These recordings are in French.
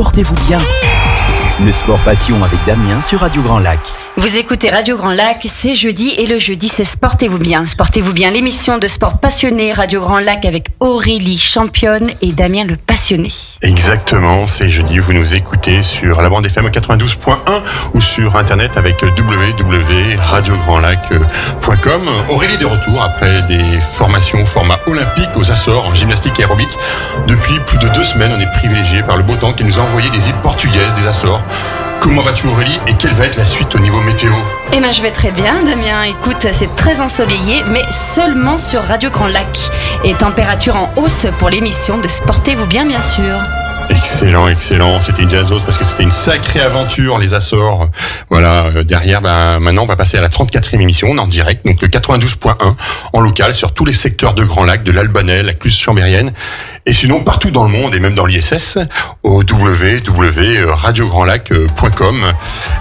Sportez-vous bien. Le sport passion avec Damien sur Radio Grand Lac. Vous écoutez Radio Grand Lac, c'est jeudi et le jeudi c'est Sportez-vous bien. Sportez-vous bien, l'émission de sport passionné Radio Grand Lac avec Aurélie championne et Damien le passionné. Exactement, c'est jeudi, vous nous écoutez sur la bande FM 92.1 ou sur internet avec www.radiograndlac.com. Aurélie de retour après des formations format olympique aux Açores en gymnastique aérobique. Depuis plus de deux semaines, on est privilégié par le beau temps qui nous a envoyé des îles portugaises, des Açores. Comment vas-tu Aurélie et quelle va être la suite au niveau météo? Eh ben je vais très bien Damien. Écoute, c'est très ensoleillé mais seulement sur Radio Grand Lac. Et température en hausse pour l'émission de Sportez-vous bien bien sûr. Excellent, excellent. C'était une jazzos parce que c'était une sacrée aventure, les Açores. Voilà, euh, derrière, ben, maintenant, on va passer à la 34e émission, on est en direct, donc le 92.1, en local, sur tous les secteurs de Grand Lac, de l'Albanais, la Cluse chambérienne, et sinon partout dans le monde, et même dans l'ISS, au www.radiograndlac.com.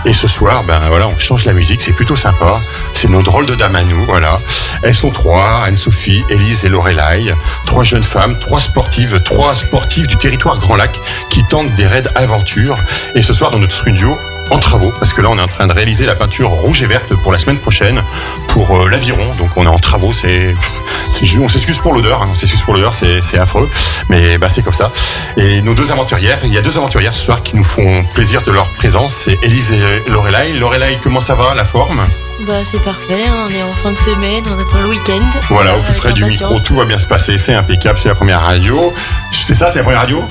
Et ce soir, ben voilà, on change la musique, c'est plutôt sympa. C'est nos drôles de dames à nous, voilà. Elles sont trois, Anne-Sophie, Élise et Lorelai. Trois jeunes femmes, trois sportives, trois sportives du territoire Grand Lac qui tentent des raids aventure. Et ce soir, dans notre studio, en travaux, parce que là, on est en train de réaliser la peinture rouge et verte pour la semaine prochaine, pour euh, l'aviron. Donc, on est en travaux. C'est, on s'excuse pour l'odeur. Hein, on s'excuse pour l'odeur. C'est, affreux, mais bah, c'est comme ça. Et nos deux aventurières, il y a deux aventurières ce soir qui nous font plaisir de leur présence. C'est Élise et Lorelai. Lorelai, comment ça va, la forme? Bah c'est parfait, hein, on est en fin de semaine, on attend le week-end. Voilà, au plus près du micro, tout va bien se passer, c'est impeccable, c'est la première radio. C'est ça, c'est la première radio?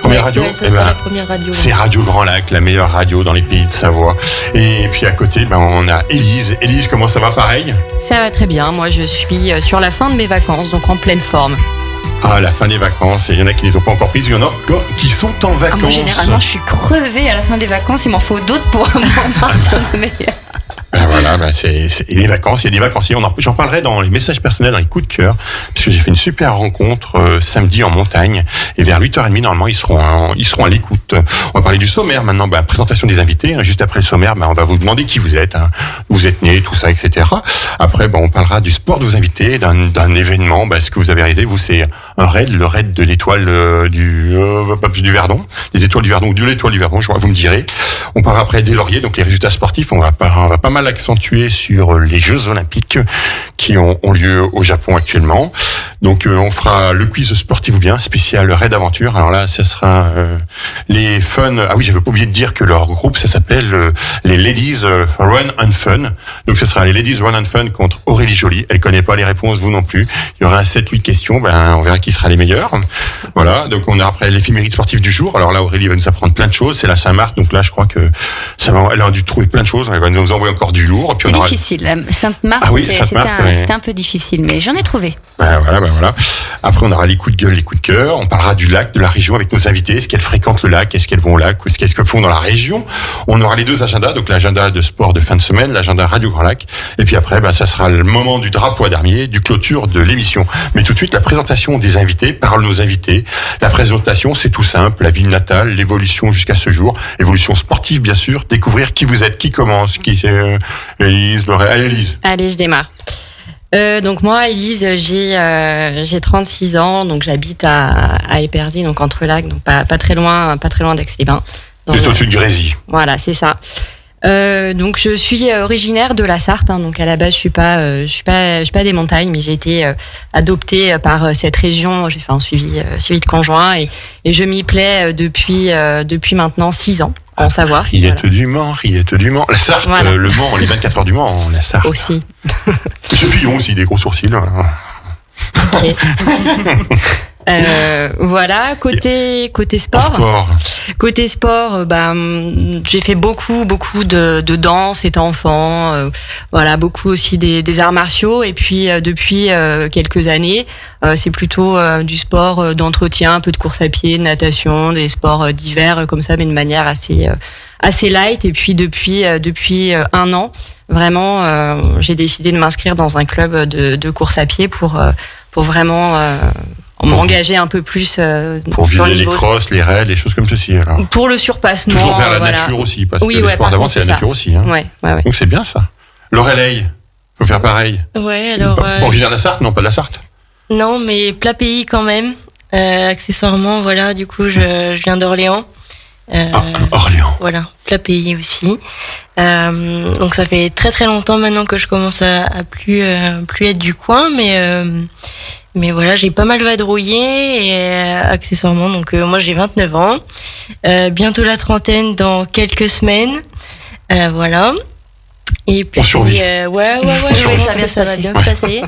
Première radio, eh ben, radio C'est Radio Grand Lac, la meilleure radio dans les pays de Savoie. Et puis à côté, ben, on a Élise. Élise, comment ça va pareil Ça va très bien. Moi, je suis euh, sur la fin de mes vacances, donc en pleine forme. Ah, la fin des vacances. Et il y en a qui ne les ont pas encore prises. Il y en a qui sont en vacances. Ah, moi, généralement, je suis crevée à la fin des vacances. Il m'en faut d'autres pour m'en partir de meilleur. Ben voilà, ben c'est, les vacances, il y a des vacanciers. J'en parlerai dans les messages personnels, dans les coups de cœur, parce que j'ai fait une super rencontre euh, samedi en montagne. Et vers 8h30, normalement, ils seront, à l'écoute. Parler du sommaire maintenant. Ben, présentation des invités. Hein. Juste après le sommaire, ben, on va vous demander qui vous êtes, hein, où vous êtes né, tout ça, etc. Après, ben, on parlera du sport de vos invités, d'un, événement. Ben, ce que vous avez réalisé, vous, c'est un raid, le raid de l'étoile euh, du, euh, du Verdon, des étoiles du Verdon ou de l'étoile du Verdon, je crois, vous me direz. On parlera après des lauriers, donc les résultats sportifs. On va on va pas mal accentué sur les Jeux Olympiques qui ont, lieu au Japon actuellement. Donc euh, on fera le quiz sportif ou bien spécial Raid Aventure. Alors là, ce sera euh, les Fun. Ah oui, j'avais pas oublié de dire que leur groupe, ça s'appelle euh, les Ladies Run and Fun. Donc ce sera les Ladies Run and Fun contre Aurélie Jolie. Elle connaît pas les réponses, vous non plus. Il y aura 7-8 questions. Ben on verra qui sera les meilleurs. Voilà. Donc on a après l'éphéméride sportive du jour. Alors là, Aurélie va nous apprendre plein de choses. C'est la Saint-Marc. Donc là, je crois que ça va. Elle a dû trouver plein de choses. Elle va nous envoyer encore du lourd. C'est difficile. Sainte-Marthe, ah c'était un, peu difficile, mais j'en ai trouvé. Ben voilà, ben voilà. Après, on aura les coups de gueule, les coups de cœur. On parlera du lac, de la région avec nos invités. Est-ce qu'elles fréquentent le lac? Est-ce qu'elles vont au lac Est-ce qu'elles font dans la région On aura les deux agendas, donc l'agenda de sport de fin de semaine, l'agenda Radio Grand Lac. Et puis après, ben, ça sera le moment du drapeau à dernier, du clôture de l'émission. Mais tout de suite, la présentation des invités, parole nos invités. La présentation, c'est tout simple. La ville natale, l'évolution jusqu'à ce jour. Évolution sportive, bien sûr. Découvrir qui vous êtes, qui commence, qui c'est euh, Élise, Allez, Élise. Allez, je démarre. Euh, donc moi, Elise, j'ai euh, j'ai 36 ans, donc j'habite à, à Épersy, donc entre lacs, donc pas, pas très loin, pas très loin d'Aix-les-Bains. Juste au-dessus de Grésy. Voilà, c'est ça. Euh, donc je suis originaire de la Sarthe, hein, donc à la base je suis pas, euh, je suis pas, je suis pas des montagnes, mais j'ai été euh, adoptée par cette région. J'ai fait un suivi, suivi de conjoint et, et je m'y plais depuis, depuis maintenant six ans en savoir. Riette voilà. du Mans, Riette du Mans. La Sarthe, voilà. le Mans, les 24 heures du Mans, la Sarthe. Aussi. Ce Fillon aussi, des gros sourcils. Ok. Euh, voilà, côté côté sport. sport. Côté sport, bah, j'ai fait beaucoup beaucoup de, de danse étant enfant. Euh, voilà, beaucoup aussi des, des, arts martiaux. Et puis euh, depuis euh, quelques années, euh, c'est plutôt du sport d'entretien, un peu de course à pied, de natation, des sports divers comme ça, mais de manière assez assez light. Et puis depuis depuis un an, vraiment, j'ai décidé de m'inscrire dans un club de, de course à pied pour pour vraiment m'engager un peu plus euh, pour viser les crosses, les raids, les choses comme ceci. Alors. Pour le surpassement. Toujours vers la nature aussi, parce oui, que ouais, le sport d'avant c'est la nature aussi. Hein. Ouais, ouais, Donc c'est bien ça. Lorelei, faut faire pareil. Ouais, alors. Euh, originaire de la Sarthe, non pas de la Sarthe. Non, mais plat pays quand même. Euh, accessoirement, voilà. Du coup, je, je viens d'Orléans Euh, Ah, Orléans. Voilà, plat pays aussi. Euh, donc ça fait très très longtemps maintenant que je commence à, à plus euh, plus être du coin, mais euh, mais voilà, j'ai pas mal vadrouillé et euh, accessoirement. Donc euh, moi j'ai 29 ans, Euh, bientôt la trentaine dans quelques semaines, Euh, voilà. Et puis survit. euh, ouais ouais ouais, On survit. Ça va bien se ça va passer. bien se passer.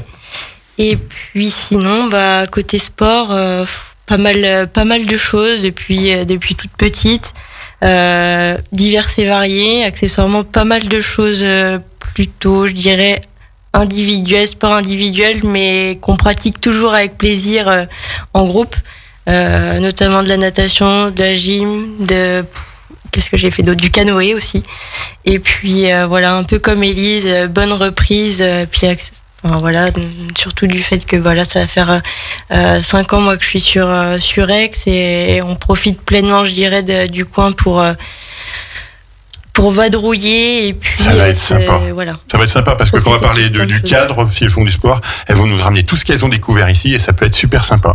Et puis sinon, bah côté sport, euh, pas mal, pas mal de choses depuis euh, depuis toute petite, euh, diverses et variées, accessoirement pas mal de choses euh, plutôt, je dirais individuelles, sport individuel, mais qu'on pratique toujours avec plaisir euh, en groupe, euh, notamment de la natation, de la gym, de qu'est-ce que j'ai fait d'autre, du canoë aussi. Et puis euh, voilà, un peu comme Elise, euh, bonne reprise, euh, puis Enfin, voilà, surtout du fait que voilà, ça va faire euh, cinq ans moi que je suis sur euh, sur Aix et on profite pleinement, je dirais, du coin pour euh, pour vadrouiller et puis Ça va euh, être c'est- sympa. Voilà. Ça va être sympa parce que quand on va parler de du cadre, si elles font du sport, elles vont nous ramener tout ce qu'elles ont découvert ici et ça peut être super sympa.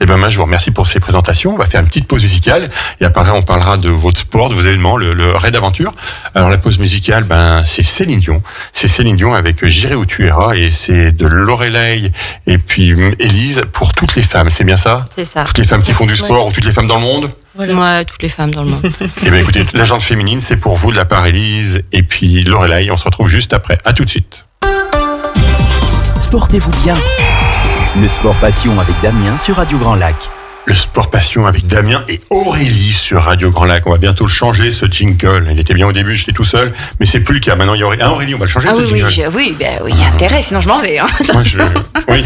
Et ben moi, je vous remercie pour ces présentations. On va faire une petite pause musicale et après on parlera de votre sport, de vos événements, le, le raid aventure. Alors la pause musicale, ben c'est Céline Dion. C'est Céline Dion avec J'irai où tu iras et c'est de Lorelai et puis Élise pour toutes les femmes. C'est bien ça? C'est ça. Toutes les femmes qui font du sport ou toutes les femmes dans le monde? Voilà. Moi, toutes les femmes dans le monde. Eh bien, écoutez, l'agence féminine, c'est pour vous de la part Élise et puis Lorelai. On se retrouve juste après. À tout de suite. Sportez-vous bien. Le sport passion avec Damien sur Radio Grand Lac. Le sport passion avec Damien et Aurélie sur Radio Grand Lac. On va bientôt le changer, ce jingle. Il était bien au début, j'étais tout seul, mais c'est plus le cas. Maintenant, il y a Aurélie. Ah, Aurélie, on va le changer, Ah ce oui, oui, jingle. je- oui, oui, il y a intérêt, sinon je m'en vais. hein. Moi, je- Oui,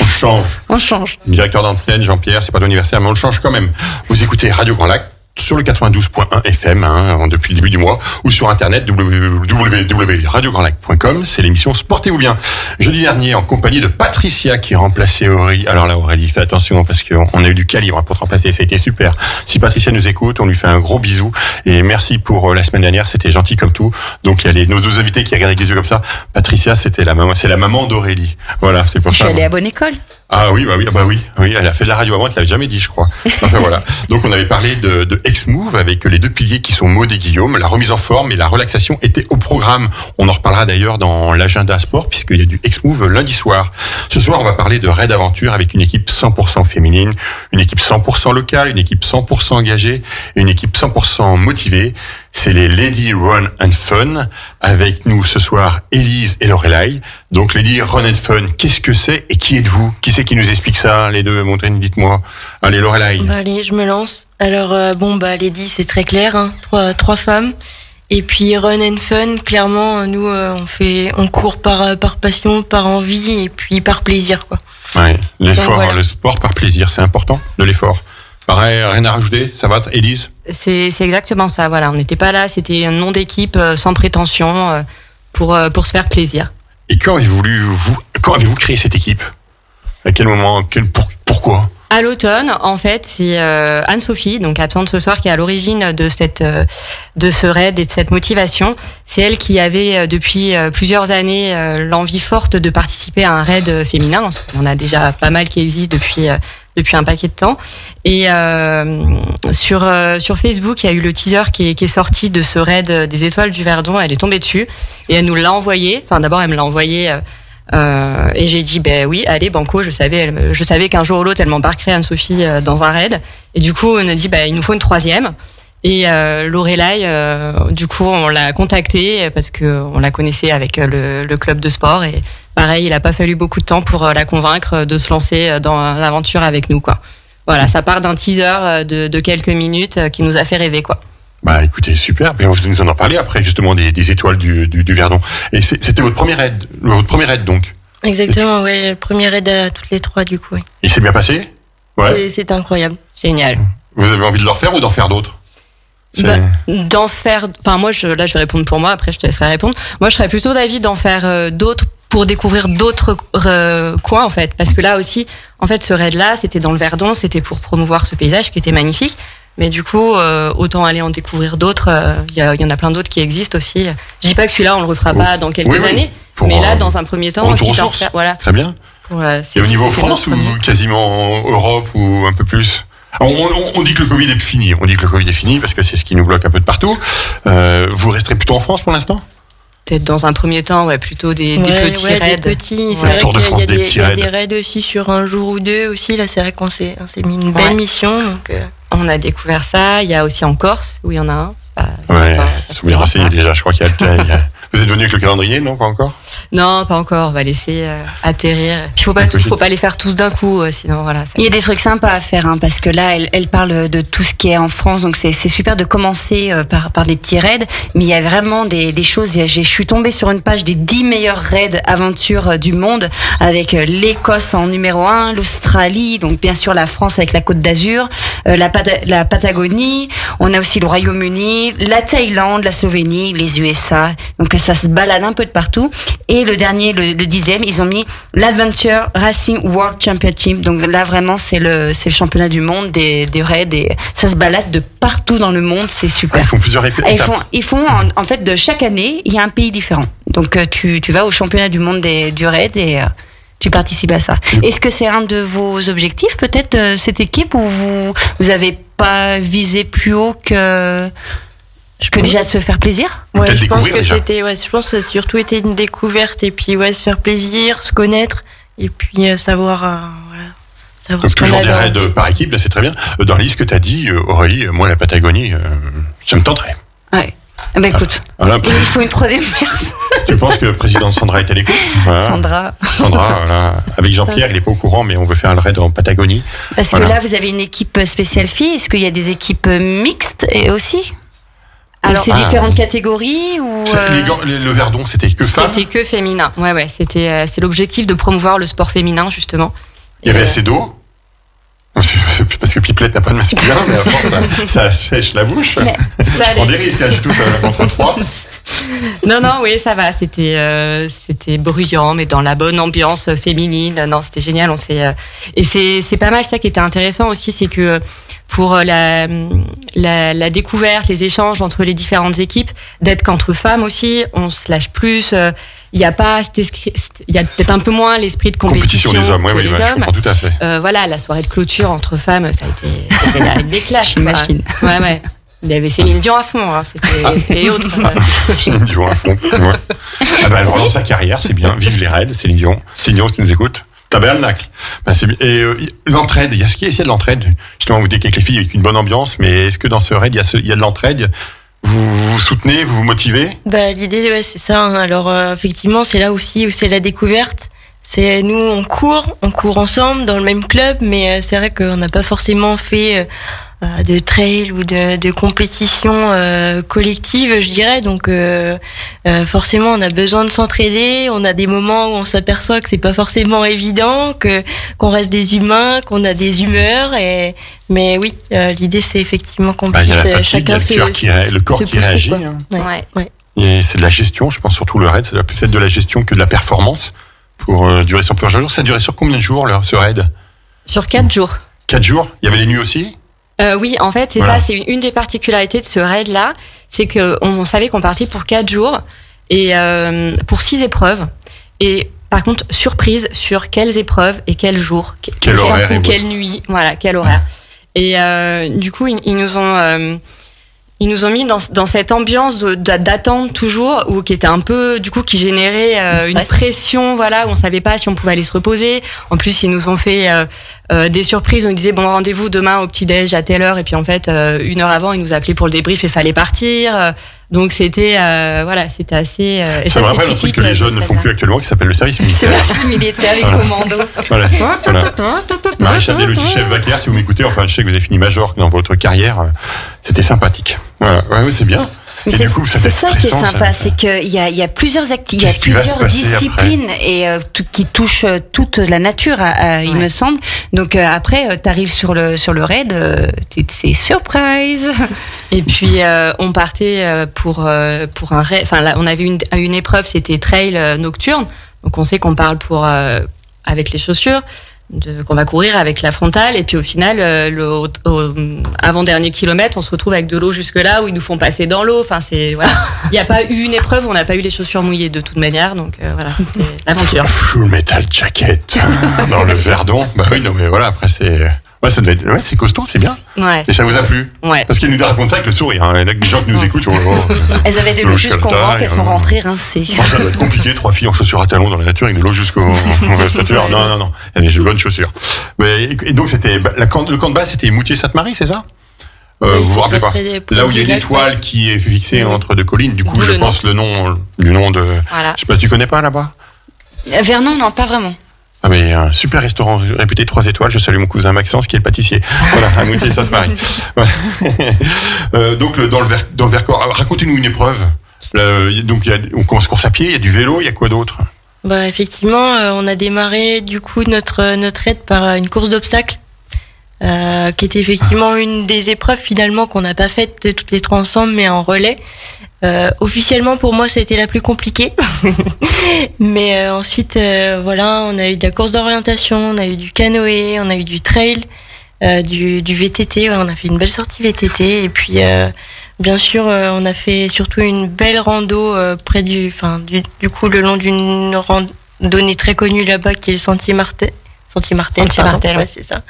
on change. On change. Directeur d'antenne, Jean-Pierre, c'est pas ton anniversaire, mais on le change quand même. Vous écoutez Radio Grand Lac sur le 92.1 FM hein, depuis le début du mois ou sur internet www.radiograndlac.com c'est l'émission Sportez-vous bien. Jeudi dernier en compagnie de Patricia qui remplaçait Aurélie. Alors là Aurélie fais attention parce qu'on a eu du calibre pour te remplacer. Ça a été super. Si Patricia nous écoute on lui fait un gros bisou. Et merci pour euh, la semaine dernière. C'était gentil comme tout. Donc il y a les, nos deux invités qui regardent avec les yeux comme ça. Patricia c'était la maman c'est la maman d'Aurélie. Voilà c'est pour Je suis ça allée à bonne école. Ah oui, bah oui, bah oui, oui, elle a fait de la radio avant, elle l'avait jamais dit, je crois. Enfin voilà. Donc on avait parlé de, de X-Move avec les deux piliers qui sont Maud et Guillaume. La remise en forme et la relaxation étaient au programme. On en reparlera d'ailleurs dans l'agenda sport puisqu'il y a du X-Move lundi soir. Ce soir, on va parler de Raid Aventure avec une équipe 100% féminine, une équipe 100% locale, une équipe 100% engagée et une équipe 100% motivée. C'est les Lady Run and Fun avec nous ce soir Élise et Lorelai. Donc Lady Run and Fun, qu'est-ce que c'est et qui êtes-vous? Qui c'est qui nous explique ça? Les deux, Montagne, dites-moi. Allez Lorelai. Bah allez, je me lance. Alors euh, bon bah Lady c'est très clair, hein, trois trois femmes. Et puis Run and Fun, clairement nous euh, on fait on court par euh, par passion, par envie et puis par plaisir quoi. Ouais, l'effort, voilà. le sport par plaisir, c'est important de l'effort. Pareil, rien à rajouter, ça va, Élise C'est c'est exactement ça. Voilà, on n'était pas là. C'était un nom d'équipe euh, sans prétention euh, pour euh, pour se faire plaisir. Et quand avez-vous voulu vous, quand avez-vous créé cette équipe? À quel moment pour- Pourquoi? À l'automne, en fait, c'est euh, Anne-Sophie, donc absente ce soir, qui est à l'origine de cette euh, de ce raid et de cette motivation. C'est elle qui avait euh, depuis plusieurs années l'envie forte de participer à un raid féminin. On a déjà pas mal qui existent depuis depuis un paquet de temps. Et sur sur Facebook, il y a eu le teaser qui est, qui est sorti de ce raid des étoiles du Verdon. Elle est tombée dessus et elle nous l'a envoyé. Enfin, d'abord, elle me l'a envoyé. Euh, et j'ai dit ben oui allez banco je savais je savais qu'un jour ou l'autre elle m'embarquerait Anne-Sophie euh, dans un raid. Et du coup on a dit ben il nous faut une troisième. Et euh, Lorelai euh, du coup on l'a contactée parce que on la connaissait avec euh, le, le club de sport. Et pareil il a pas fallu beaucoup de temps pour euh, la convaincre de se lancer dans l'aventure avec nous quoi. Voilà ça part d'un teaser de, de quelques minutes qui nous a fait rêver quoi Bah écoutez, super. Mais vous nous en en parler après justement des, des étoiles du, du, du Verdon. Et c'est- c'était votre première aide, votre première aide donc. Exactement, ouais, première aide à toutes les trois du coup. ouais. Il s'est bien passé? Ouais. C'est- C'est incroyable. génial Vous avez envie de le refaire ou d'en faire d'autres? C'est- Bah, d'en faire enfin moi je là je vais répondre pour moi après je te laisserai répondre moi je serais plutôt d'avis d'en faire euh, d'autres pour découvrir d'autres euh, coins en fait parce que là aussi en fait ce raid là c'était dans le Verdon c'était pour promouvoir ce paysage qui était magnifique mais du coup euh, autant aller en découvrir d'autres euh, il y, a- il y en a plein d'autres qui existent aussi je dis pas que celui-là on le refera pas dans quelques Oui, oui. années Pour, mais là euh, dans un premier temps retour aux sources. faire- voilà Très bien. pour, euh, Et au niveau France ou premier. quasiment Europe ou un peu plus? On, on- on dit que le Covid est fini. On dit que le Covid est fini parce que c'est ce qui nous bloque un peu de partout. Euh, vous resterez plutôt en France pour l'instant? Peut-être dans un premier temps, ouais, plutôt des, petits ouais, raids. Des petits. C'est vrai qu'il y a- France, il y a des des, petits il y a raids. des raids aussi sur un jour ou deux aussi. Là, c'est vrai qu'on s'est, on s'est mis une belle mission. Donc, euh, On a découvert ça. Il y a aussi en Corse où il y en a un. C'est pas- Ouais, pas- renseignés déjà. Je crois qu'il y a, il y a- Vous êtes venu avec le calendrier, non Pas encore? Non, pas encore. On va laisser euh, atterrir. Puis faut pas, Écoutez. faut pas les faire tous d'un coup, euh, sinon voilà. ça- Il y a des trucs sympas à faire, hein, parce que là, elle, elle parle de tout ce qui est en France, donc c'est c'est super de commencer euh, par, par des petits raids, mais il y a vraiment des, des choses. il Je suis tombée sur une page des 10 meilleurs raids aventures euh, du monde, avec euh, l'Écosse en numéro 1, l'Australie, donc bien sûr la France avec la Côte d'Azur, euh, la, Pata- la Patagonie, on a aussi le Royaume-Uni, la Thaïlande, la Slovénie, les USA, donc ça se balade un peu de partout. Et le dernier, le, le dixième, ils ont mis l'Adventure Racing World Championship. Donc là, vraiment, c'est le, c'est le championnat du monde des, des raids. Et ça se balade de partout dans le monde. C'est Ils super. font plusieurs étapes. Ils font, ils font en, en fait, de chaque année, il y a un pays différent. Donc euh, tu, tu vas au championnat du monde des, du raid et euh, tu participes à ça. Est-ce que c'est un de vos objectifs, peut-être, euh, cette équipe, ou vous, vous avez pas visé plus haut que, que déjà de se faire plaisir ouais, peut-être je pense que déjà. c'était, ouais, je pense que ça a surtout été une découverte et puis ouais, se faire plaisir, se connaître et puis euh, savoir, euh, voilà, savoir Donc ce qu'on toujours a des raids par équipe, là c'est très bien. Euh, Dans l'île, ce que tu as dit, euh, Aurélie, moi la Patagonie, euh, ça me tenterait. Ouais. Ben écoute, Voilà. il faut une troisième personne. tu penses que le président Sandra est à l'écoute? Voilà. Sandra. Sandra, voilà. avec Jean-Pierre, il est pas au courant, mais on veut faire le raid en Patagonie. Parce Voilà. que là, vous avez une équipe spéciale filles. Est-ce qu'il y a des équipes mixtes et aussi? Alors, c'est ah. différentes catégories ou euh, les le Verdon, c'était que femmes. C'était que féminin. Ouais, ouais. C'était, euh, c'est l'objectif de promouvoir le sport féminin justement. Il y avait assez d'eau. C'est- c'est Parce que Pipelette n'a pas de masculin, mais à force, ça, ça sèche la bouche. Mais Je ça prends des risques, hein, je suis tout seul contre trois. Non, non, oui, ça va. C'était, euh, c'était bruyant, mais dans la bonne ambiance féminine. Non, c'était génial. On s'est, euh, et c'est, c'est pas mal ça qui était intéressant aussi, c'est que pour la, la, la découverte, les échanges entre les différentes équipes, d'être qu'entre femmes aussi, on se lâche plus. euh, Il y a pas, il y a peut-être un peu moins l'esprit de compétition, Compétition des hommes, oui, oui, les hommes. tout à fait. Euh, voilà, la soirée de clôture entre femmes, ça a été, ça a été. J'imagine. Ouais, ouais. Il y avait Céline Dion à fond, hein, c'était, et autres. Céline Dion à fond. Ouais. Ah bah, elle relance sa carrière, c'est bien. Vive les raids, Céline Dion. Céline Dion, si tu nous écoutes. Tabernacle. Bah, c'est bien. Et euh, l'entraide, il y a ce qui est essayé de l'entraide. Justement, vous dites qu'avec les filles, il y a une bonne ambiance, mais est-ce que dans ce raid, il y a, ce- il y a de l'entraide? Vous, vous soutenez, vous vous motivez? Bah, l'idée, ouais, c'est ça. hein. Alors, euh, effectivement, c'est là aussi où c'est la découverte. C'est nous, on court, on court ensemble dans le même club, mais euh, c'est vrai qu'on n'a pas forcément fait euh, de trail ou de, de compétition euh, collective, je dirais. Donc, euh, euh, forcément, on a besoin de s'entraider. On a des moments où on s'aperçoit que c'est pas forcément évident, que qu'on reste des humains, qu'on a des humeurs. Et mais oui, euh, l'idée, c'est effectivement qu'on Bah, puisse fatigue, chacun le, se, cœur qui, le corps se qui pousser, réagit. hein. Ouais, Ouais. ouais. Et c'est de la gestion, je pense, surtout le raid. Ça doit plus être de la gestion que de la performance pour euh, durer sur plusieurs jours. Ça a duré sur combien de jours, là, ce raid? Sur quatre jours. Quatre jours? Il y avait les nuits aussi? Euh, oui, en fait, c'est Voilà. ça, c'est une, une des particularités de ce raid-là, c'est que on, on savait qu'on partait pour quatre jours et euh, pour six épreuves. Et par contre, surprise sur quelles épreuves et quels jours, que- Quel ou horaire et quelle nuit, voilà, quel horaire. Et euh, du coup, ils, ils nous ont ils nous ont mis dans, dans cette ambiance d'attente toujours, ou qui était un peu, du coup, qui générait euh, une pression, voilà, où on savait pas si on pouvait aller se reposer. En plus, ils nous ont fait euh, euh, des surprises. On disait bon rendez-vous demain au petit déj à telle heure, et puis en fait, euh, une heure avant, ils nous appelaient pour le débrief et fallait partir. Donc c'était, euh, voilà, c'était assez. euh, Ça me rappelle un truc typique, que les euh, jeunes ne font plus actuellement, qui s'appelle le service militaire. le militaire, les Voilà. commandos. Voilà. voilà. Maréchal des logis chef Vacaire, si vous m'écoutez, enfin, je sais que vous avez fini major dans votre carrière, euh, c'était sympathique. Voilà, ouais, ouais, c'est bien. Mais c'est ça qui est sympa, c'est qu'il y a, il y a plusieurs acti- il y a plusieurs disciplines et euh, tout- qui touchent euh, toute la nature, à- à- il Ouais. me semble. Donc euh, après, tu arrives sur le sur le raid, euh, tu- c'est surprise. Et puis euh, on partait euh, pour euh, pour un raid. Enfin, là, on avait une une épreuve, c'était trail euh, nocturne. Donc on sait qu'on parle pour euh, avec les chaussures, qu'on va courir avec la frontale. Et puis au final, euh, le avant dernier kilomètre, on se retrouve avec de l'eau jusque là où ils nous font passer dans l'eau. Enfin, c'est voilà. Il n'y a pas eu une épreuve, on n'a pas eu les chaussures mouillées de toute manière. Donc euh, voilà, c'était l'aventure. Full Metal Jacket dans le Verdon. Bah oui, non mais voilà, après c'est Ouais, ça devait être, ouais, c'est costaud, c'est bien. Ouais. Et ça vous a plu Ouais. Parce qu'elle nous raconte ça avec le sourire. Hein. Les gens qui nous écoutent, oh, oh, Elles avaient de L'eau jusqu'au ventre, elles sont rentrées rincées. oh, ça doit être compliqué, trois filles en chaussures à talons dans la nature avec de l'eau jusqu'au au ceinture. Non, non, non. Elle a des bonnes chaussures. Mais, et donc, c'était, bah, la camp- le camp de base, c'était Moutier-Sainte-Marie, c'est ça? Euh, vous vous rappelez pas? des- Là où il y a une étoile qui est fixée entre deux collines. Du coup, je pense le nom du nom de. Voilà. Je sais pas, tu connais pas là-bas? Vernon, non, pas vraiment. Ah mais un super restaurant réputé 3 étoiles. Je salue mon cousin Maxence qui est le pâtissier. Voilà, à Moutier-Sainte-Marie. Euh, donc le- dans le Ver- dans le Vercors, alors, racontez-nous une épreuve. A- donc y a, on commence course à pied, il y a du vélo, il y a quoi d'autre? Bah effectivement, euh, on a démarré du coup notre notre aide par euh, une course d'obstacles, euh, qui était effectivement une des épreuves finalement qu'on n'a pas faites toutes les trois ensemble, mais en relais. Euh, officiellement pour moi, ça a été la plus compliquée, mais euh, ensuite euh, voilà, on a eu de la course d'orientation, on a eu du canoë, on a eu du trail, euh, du, du VTT, ouais, on a fait une belle sortie VTT, et puis euh, Bien sûr, euh, on a fait surtout une belle rando euh, près du, enfin, du, du coup, le long d'une randonnée très connue là-bas qui est le Sentier Martel. Sentier Martel, Sentier. Martel, ouais, c'est ça.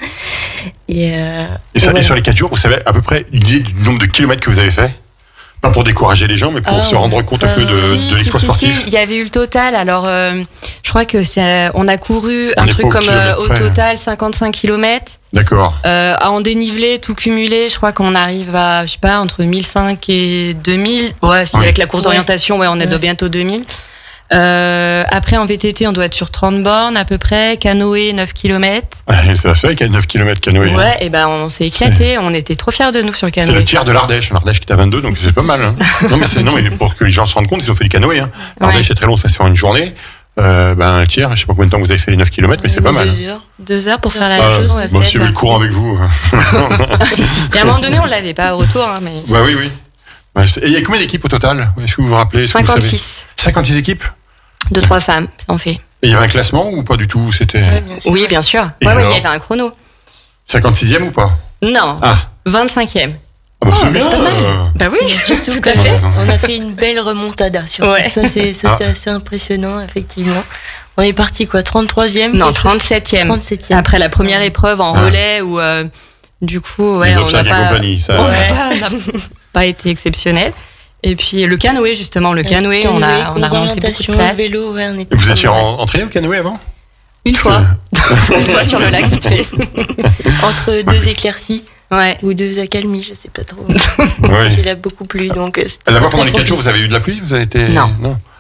Et, euh, et, sur, voilà. et sur les 4 jours, vous savez à peu près une idée du nombre de kilomètres que vous avez fait? Pas pour décourager les gens, mais pour Ah, se rendre compte un peu de, Si, de l'exploit si, sportif. si, Il y avait eu le total. Alors, euh, je crois que c'est, on a couru On un truc comme euh, au près, total 55 km. D'accord. Euh, en dénivelé, tout cumulé, je crois qu'on arrive à, je sais pas, entre 1005 et 2000. Ouais, c'est Ouais. avec la course d'orientation, ouais, on est de Ouais. bientôt 2000. Euh, après, en VTT, on doit être sur 30 bornes à peu près. Canoë, 9 km. Ouais, ça fait qu'il y a 9 km canoë. hein. Ouais, et ben on s'est éclaté. On était trop fiers de nous sur le C'est le canoë. tiers de l'Ardèche. L'Ardèche qui est à 22, donc c'est pas mal. hein. non, mais c'est, non, mais pour que les gens se rendent compte, ils ont fait du canoë. Hein. L'Ardèche c'est très long, ça se fait en une journée. Euh, ben, le tiers, je sais pas combien de temps vous avez fait les 9 km, mais c'est pas mal. Deux heures. Deux heures pour faire la même chose. moi, peut-être. suivez le courant avec vous. Et à un moment donné, on l'avait pas au retour, hein, mais Ouais, oui, oui. Et il y a combien d'équipes au total? Est-ce que vous vous rappelez? Est-ce que vous savez? 56. 56 équipes? Deux, trois femmes, on fait. Et il y avait un classement ou pas du tout C'était Ouais, bien sûr. Oui, bien sûr. Ouais, ouais, il y avait un chrono. 56e ou pas? Non, Ah, 25e. ah bah, c'est bien. c'est pas mal. euh. Bah oui, tout à fait. On a fait une belle remontada sur Ouais. ça, c'est ça, Ah. c'est assez impressionnant, effectivement. On est parti quoi, 33e Non, quelque chose 37e. 37e. Après la première épreuve en Ah. relais où, euh, du coup, ouais, Les on n'a pas, Ouais. pas, pas été exceptionnel. Et puis le canoë, justement, le canoë, on a, on a remonté beaucoup de place. vélo, ouais, on était Vous étiez entraîné au canoë avant? Une fois. Une fois sur le lac, vite fait. entre deux éclaircies Ouais. ou deux accalmies, je sais pas trop. Oui. Il a beaucoup plu, donc. euh, Là-bas, pendant les 4 jours, vous avez eu de la pluie? Vous avez été Non.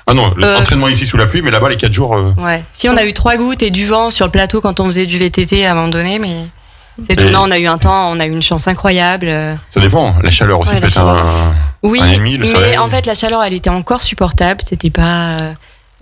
Ah non, Euh, l'entraînement ici sous la pluie, mais là-bas, les 4 jours. euh, Ouais. Si on a eu trois gouttes et du vent sur le plateau quand on faisait du VTT à un moment donné, mais c'est tout. Non, on a eu un temps, on a eu une chance incroyable. euh, Ça dépend. La chaleur aussi Ouais, peut être un. chaleur. Oui, Un ennemi, le mais soleil. en fait la chaleur, elle était encore supportable. C'était pas. euh,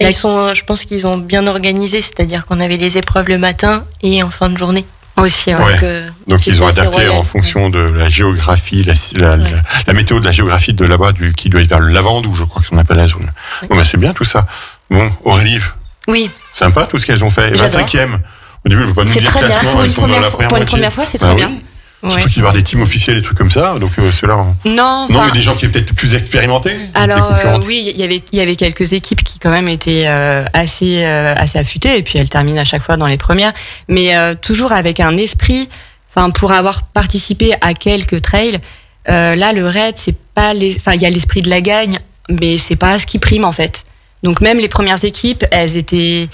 Et Ils sont, je pense qu'ils ont bien organisé, c'est-à-dire qu'on avait les épreuves le matin et en fin de journée. Aussi, ouais. Donc, euh, ils ont adapté royal. en fonction de la géographie, la, la, la- la météo de la géographie de là-bas, du qui doit être vers le Lavandou, je crois que qu'on appelle la zone. Bon, bah, c'est bien tout ça. Bon, Aurélie, Oui, sympa tout ce qu'elles ont fait. Et J'adore. 25e. Au début, pas nous dire très bien. Pour une, première fois, première pour une moitié. première fois, c'est Ah très oui. bien. Ouais. Surtout qu'il va y avoir des teams officiels, des trucs comme ça. Donc euh, ceux-là. hein. Non, Non, mais des gens qui sont peut-être plus expérimentés. alors euh, oui, il y avait il y avait quelques équipes qui quand même étaient euh, assez assez affûtées et puis elles terminent à chaque fois dans les premières, mais toujours avec un esprit. Enfin, pour avoir participé à quelques trails, là le raid c'est pas les, enfin il y a l'esprit de la gagne, mais c'est pas ce qui prime en fait. Donc même les premières équipes, elles étaient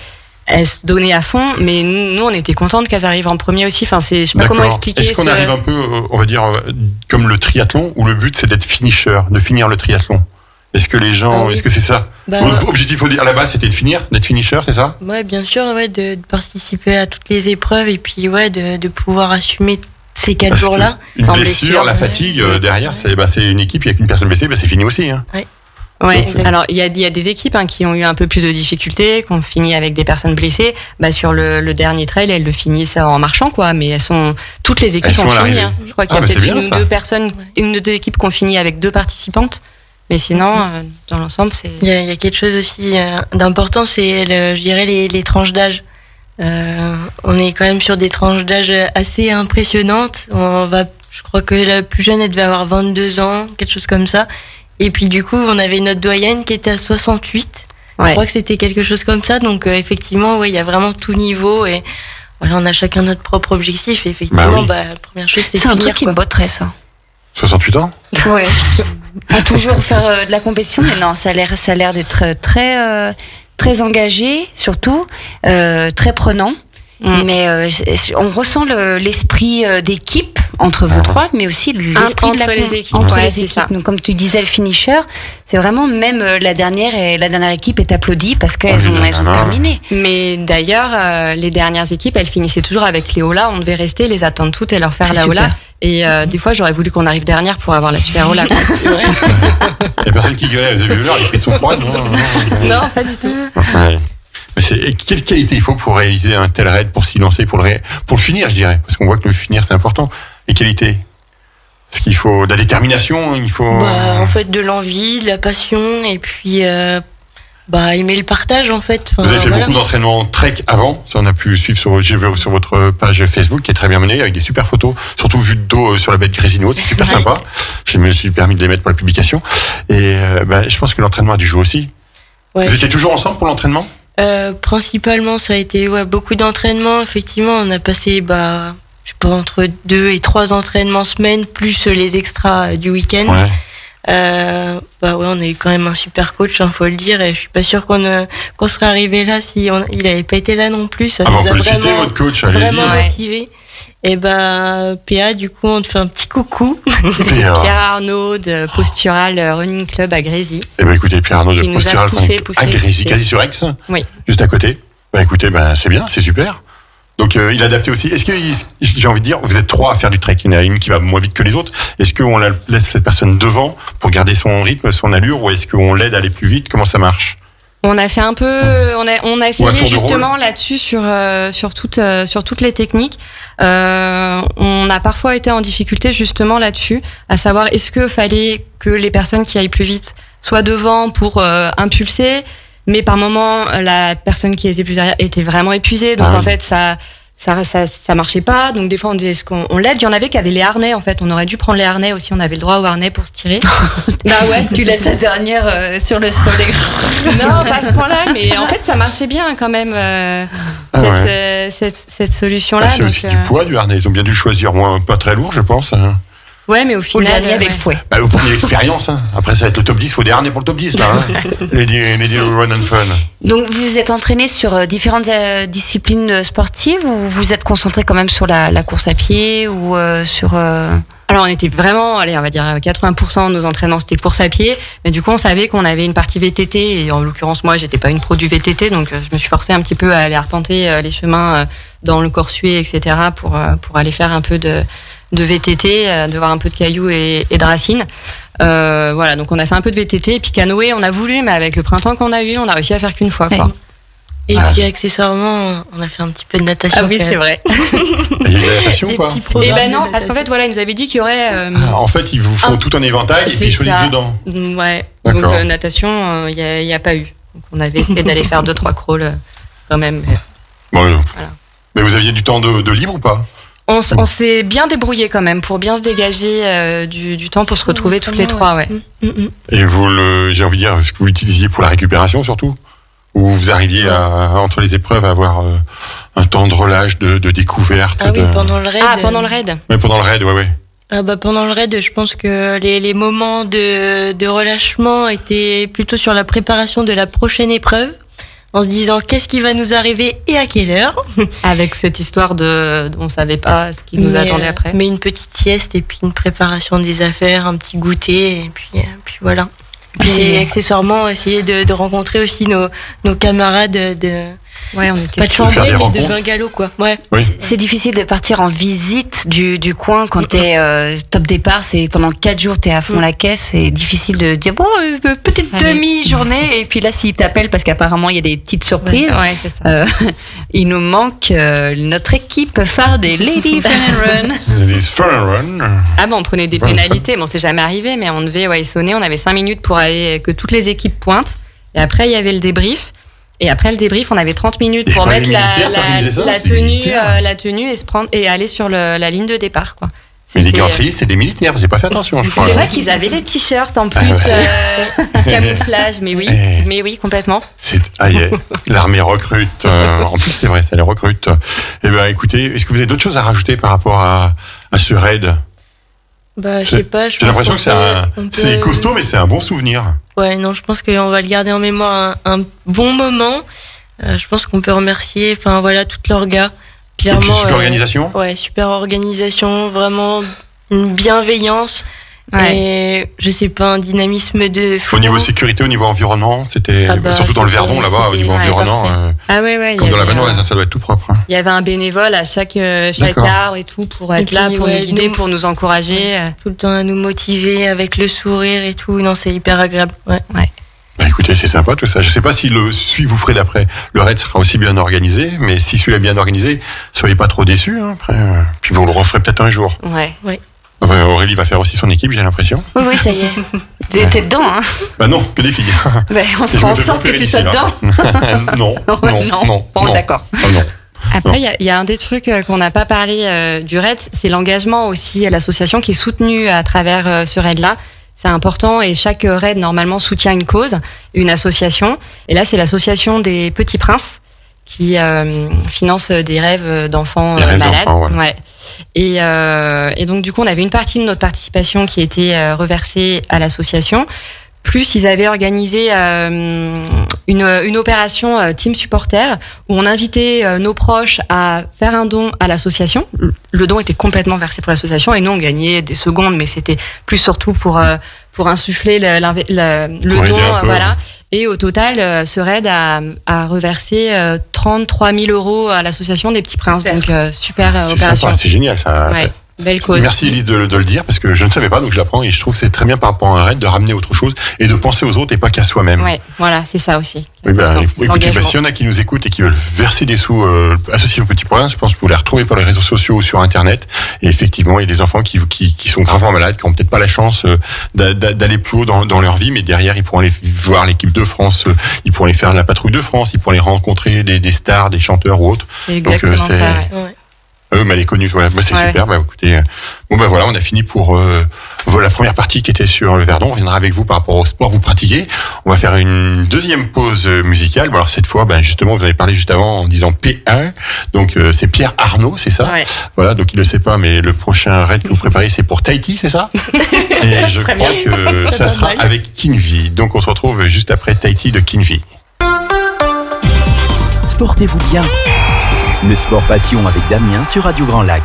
elles se donnaient à fond, mais nous, on était contentes qu'elles arrivent en premier aussi. Enfin, c'est, je sais pas comment expliquer. Est-ce qu'on ce- arrive un peu, euh, on va dire, euh, comme le triathlon, où le but c'est d'être finisher, de finir le triathlon? Est-ce que les gens, Ah oui. est-ce que c'est ça? Bah, Votre objectif à la base c'était de finir, d'être finisher, c'est ça? Ouais, bien sûr, ouais, de, de participer à toutes les épreuves et puis ouais, de, de pouvoir assumer ces quatre jours-là. Une blessure, blessure, la fatigue, euh, derrière, c'est bah, c'est une équipe, il n'y a qu'une personne blessée, bah, c'est fini aussi. Hein. Ouais. Exact. Alors il y a, il y a des équipes hein, qui ont eu un peu plus de difficultés, qui ont fini avec des personnes blessées. Bah, sur le, le dernier trail, elles le finissent en marchant, quoi. Mais elles sont toutes les équipes ont fini. hein. Je crois qu'il y Ah, a c'est peut-être une ou deux personnes, une ou deux équipes qui ont fini avec deux participantes. Mais sinon, euh, dans l'ensemble, c'est Il y, a, il y a quelque chose aussi euh, d'important, c'est, je dirais, les, les tranches d'âge. Euh, on est quand même sur des tranches d'âge assez impressionnantes. On va, je crois que la plus jeune, elle devait avoir 22 ans, quelque chose comme ça. Et puis du coup, on avait notre doyenne qui était à 68. Je ouais. crois que c'était quelque chose comme ça. Donc euh, effectivement, ouais, il y a vraiment tout niveau et voilà, on a chacun notre propre objectif. Et effectivement, Bah oui. bah, la première chose, c'est C'est un truc qui me botterait, ça. 68 ans? Ouais. à toujours faire euh, de la compétition, mais non, ça a l'air, ça a l'air d'être très, euh, très engagé, surtout, euh, très prenant. Mm. Mais euh, on ressent le- l'esprit euh, d'équipe entre vous Ah. trois, mais aussi l'esprit de la les équipes, entre ouais, les équipes. ça. Donc, comme tu disais, le finisher, c'est vraiment même euh, la dernière et la dernière équipe est applaudie parce qu'elles Ah ont, elles terminé. Mais d'ailleurs, euh, les dernières équipes, elles finissaient toujours avec les Ola. On devait rester, les attendre toutes et leur faire la Ola. super. Et euh, des fois, j'aurais voulu qu'on arrive dernière pour avoir la super Ola. C'est vrai. Il y a personne qui gueulait, vous avez vu l'heure, les frites sont froides non, non, non. non, pas du tout. Ouais. Et quelle qualité il faut pour réaliser un tel raid, pour s'y lancer, pour le, ré- pour le finir, je dirais Parce qu'on voit que le finir, c'est important. Les qualités Est-ce qu'il faut de la détermination Il faut. Bah, en fait, de l'envie, de la passion, et puis euh, bah, aimer le partage, en fait. Enfin, Vous avez fait voilà. beaucoup d'entraînements trek avant, ça on a pu suivre sur, votre page Facebook qui est très bien menée, avec des super photos, surtout vues de dos euh, sur la baie de Grésino, c'est super Ouais. sympa. Je me suis permis de les mettre pour la publication. Et euh, bah, je pense que l'entraînement a du jeu aussi. Ouais. Vous étiez toujours ensemble pour l'entraînement? Euh, principalement, ça a été ouais, beaucoup d'entraînements. Effectivement, on a passé bah, je sais pas, entre deux et trois entraînements semaine, plus les extras euh, du week-end. Euh, bah ouais, on a eu quand même un super coach, hein, faut le dire, et je suis pas sûre qu'on euh, qu'on serait arrivé là si on, il avait pas été là non plus. Ça Ah bah, nous on a peut le citer, vraiment, votre coach, allez-y. vraiment Ouais. motivé. Et bah PA, du coup, on te fait un petit coucou. Et, Pierre Arnaud de Postural Running Club à Grésy. Eh ben écoutez, Pierre Arnaud de Postural poussé, poussé, à Grésy, quasi sur Aix, Oui. juste à côté. Bah écoutez, bah, c'est bien, c'est super. Donc euh, il a adapté aussi. Est-ce que j'ai envie de dire, vous êtes trois à faire du trek, il y en a une qui va moins vite que les autres. Est-ce qu'on la- laisse cette personne devant pour garder son rythme, son allure, ou est-ce qu'on l'aide à aller plus vite? Comment ça marche? On a fait un peu, on a, on a essayé justement là-dessus sur euh, sur toutes euh, sur toutes les techniques. Euh, on a parfois été en difficulté justement là-dessus, à savoir est-ce que fallait que les personnes qui aillent plus vite soient devant pour euh, impulser, mais par moment la personne qui était plus derrière était vraiment épuisée, donc Ah oui. en fait ça ça, ça ça marchait pas. Donc des fois on disait est-ce qu'on on l'aide Il y en avait qui avaient les harnais en fait. On aurait dû prendre les harnais aussi. On avait le droit aux harnais pour se tirer. bah ouais, Tu laisses la dernière euh, sur le sol. non, pas à ce point-là, mais en fait, ça marchait bien quand même, euh, Ah cette, ouais. euh, cette, cette solution-là. Ah, C'est aussi euh, du poids du harnais. Ils ont bien dû choisir moins pas très lourd, je pense. hein. Ouais, mais au le final. dernier euh, avec ouais. fouet. Bah, vous prenez l'expérience. Hein. Après, ça va être le top 10. faut harnais pour le top 10, là. Hein. Lady, Lady Run and Fun. Donc vous vous êtes entraîné sur euh, différentes euh, disciplines euh, sportives ou vous êtes concentré quand même sur la, la course à pied ou euh, sur euh, Alors, on était vraiment, allez, on va dire 80% de nos entraînements, c'était course à pied. Mais du coup, on savait qu'on avait une partie VTT. Et en l'occurrence, moi, j'étais pas une pro du VTT. Donc, je me suis forcée un petit peu à aller arpenter euh, les chemins euh, dans le Corsuet, etc. pour, euh, pour aller faire un peu de, de VTT, euh, de voir un peu de cailloux et, et de racines. Euh, voilà, donc on a fait un peu de VTT. Et puis canoë, on a voulu, mais avec le printemps qu'on a eu, on a réussi à faire qu'une fois. Quoi. Ouais. Et Ah. puis accessoirement, on a fait un petit peu de natation. Ah oui, c'est vrai. Il y a de la passion, Des quoi. petits Et programmes ben non, parce qu'en natation. fait, voilà, ils nous avaient dit qu'il y aurait. euh, Ah, en fait, ils vous font Un- tout un éventail et puis ils choisissent ça. dedans. Mm, Ouais. Donc euh, natation, il n'y a, y a pas eu. Donc on avait essayé d'aller faire deux trois crawls euh, quand même. mais Bon, Voilà. Mais vous aviez du temps de, de libre ou pas? On, s- on s'est bien débrouillé quand même pour bien se dégager euh, du, du temps pour se retrouver toutes les trois. Ouais. Mm, mm, mm. Et vous, le, j'ai envie de dire, est-ce que vous l'utilisiez pour la récupération surtout? Ou vous arriviez à, entre les épreuves à avoir euh, un temps de relâche, de, de découverte Ah oui, de... pendant le raid. Ah, pendant le raid. Mais pendant le raid, ouais, ouais. Ah bah pendant le raid, je pense que les, les moments de, de relâchement étaient plutôt sur la préparation de la prochaine épreuve, en se disant qu'est-ce qui va nous arriver et à quelle heure. Avec cette histoire de, on savait pas ce qui nous Mais, attendait euh, après. Mais une petite sieste et puis une préparation des affaires, un petit goûter et puis, euh, puis voilà. Ah, Et accessoirement, essayer de, de rencontrer aussi nos, nos camarades de, Ouais, on était. pas de des mais de bungalow, quoi. Ouais. Oui. C'est- C'est difficile de partir en visite du, du coin quand t'es euh, top départ. C'est pendant quatre jours, t'es à fond la caisse. C'est difficile de dire bon, euh, petite Allez. demi-journée. Et puis là, s'ils t'appellent parce qu'apparemment il y a des petites surprises, Ouais, c'est ça. euh, il nous manque euh, notre équipe phare des Lady Fun and Run. Les fun and run. Ah bon, on prenait des Ouais, pénalités, mais on s'est jamais arrivé, mais on devait ouais, sonner, on avait cinq minutes pour aller, que toutes les équipes pointent, et après il y avait le débrief, et après le débrief, on avait 30 minutes pour mettre la, ça, tenue, euh, la tenue et se prendre, et aller sur le- la ligne de départ, quoi. Mais les gantries, c'est des militaires, vous n'avez pas fait attention, je crois. C'est vrai qu'ils avaient les t-shirts en plus, Ah ouais. euh, camouflage, mais oui, Eh. mais oui, complètement. Ah, yeah. l'armée recrute. euh, en plus, c'est vrai, ça les recrute. Eh ben, écoutez, est-ce que vous avez d'autres choses à rajouter par rapport à, à ce raid? Bah, je sais pas. je J'ai pense l'impression que c'est un, peut- costaud, mais c'est un bon souvenir. Ouais, non, je pense qu'on va le garder en mémoire un, un bon moment. Euh, je pense qu'on peut remercier, enfin voilà, toute l'orga. Et puis, Clairement. super euh, organisation. Ouais, super organisation, vraiment une bienveillance Ouais. et je sais pas un dynamisme de fou. Au niveau sécurité, au niveau environnement, c'était Ah bah, surtout dans le Verdon là-bas, au niveau ouais, environnement, euh, Ah ouais, ouais. comme dans la Vanoise, euh, hein, ça doit être tout propre. hein. Il y avait un bénévole à chaque euh, chaque arbre et tout pour être là, pour ouais, nous guider, nous- pour nous encourager. Tout le temps à nous motiver avec le sourire et tout. Non, c'est hyper agréable. Ouais. Bah, écoutez, c'est sympa tout ça. Je sais pas si le celui que vous ferez d'après, le raid sera aussi bien organisé, mais si celui-là est bien organisé, soyez pas trop déçus. hein, après, euh, puis vous le referez peut-être un jour. Ouais. Enfin, Aurélie va faire aussi son équipe, j'ai l'impression. Oui, oui, ça y est. T'es t'es dedans, hein Bah non, que des filles. ben, On me en sorte que tu sois dedans. non, non, non, non, Bon, non. d'accord. Ah, non. Après, il y a, il y a un des trucs euh, qu'on n'a pas parlé euh, du RAID, c'est l'engagement aussi à l'association qui est soutenue à travers euh, ce RAID-là. C'est important et chaque RAID normalement soutient une cause, une association. Et là, c'est l'association des Petits Princes qui euh, finance des rêves d'enfants euh, malades. d'enfants, ouais. Ouais. Et, euh, et donc du coup, on avait une partie de notre participation qui était euh, reversée à l'association. Plus ils avaient organisé euh, une, une opération euh, Team Supporter où on invitait euh, nos proches à faire un don à l'association. Le don était complètement versé pour l'association et nous on gagnait des secondes, mais c'était plus surtout pour euh, pour insuffler le, don, voilà. Et au total, euh, ce raid a, a reversé euh, 33 000 euros à l'association des Petits Princes. Super. Donc euh, super opération. c'est génial ça. Ouais, belle cause. Merci Elise de, de le dire parce que je ne savais pas donc je l'apprends et je trouve que c'est très bien par rapport à un raid de ramener autre chose et de penser aux autres et pas qu'à soi-même. Ouais, voilà, c'est ça aussi. Oui, bah, écoutez, bah, s'il y en a qui nous écoutent et qui veulent verser des sous euh, associés aux petits points, je pense que vous les retrouvez par les réseaux sociaux ou sur Internet. Et effectivement, il y a des enfants qui, qui, qui sont gravement malades, qui n'ont peut-être pas la chance euh, d'a- d'a- d'aller plus haut dans, dans leur vie, mais derrière, ils pourront aller voir l'équipe de France, euh, ils pourront aller faire la patrouille de France, ils pourront aller rencontrer des, des stars, des chanteurs ou autres. Donc, euh, c'est- ouais. Eux, mais elle est connue, ouais, bah, c'est Ouais. super. Bah, écoutez, euh, bon bah voilà, on a fini pour euh, la première partie qui était sur le Verdon. On reviendra avec vous par rapport au sport que vous pratiquez. On va faire une deuxième pause euh, musicale. Bon, alors cette fois, ben justement, vous avez parlé juste avant en disant P1. Donc euh, c'est Pierre Arnaud, c'est ça? Ouais. Voilà, donc il le sait pas, mais le prochain raid que vous préparez, c'est pour Tahiti, c'est ça? Et Ça je crois bien. que ça sera mal. avec Kinvi. Donc on se retrouve juste après Tahiti de Kinvi. Sportez-vous bien. Le sport passion avec Damien sur Radio Grand Lac.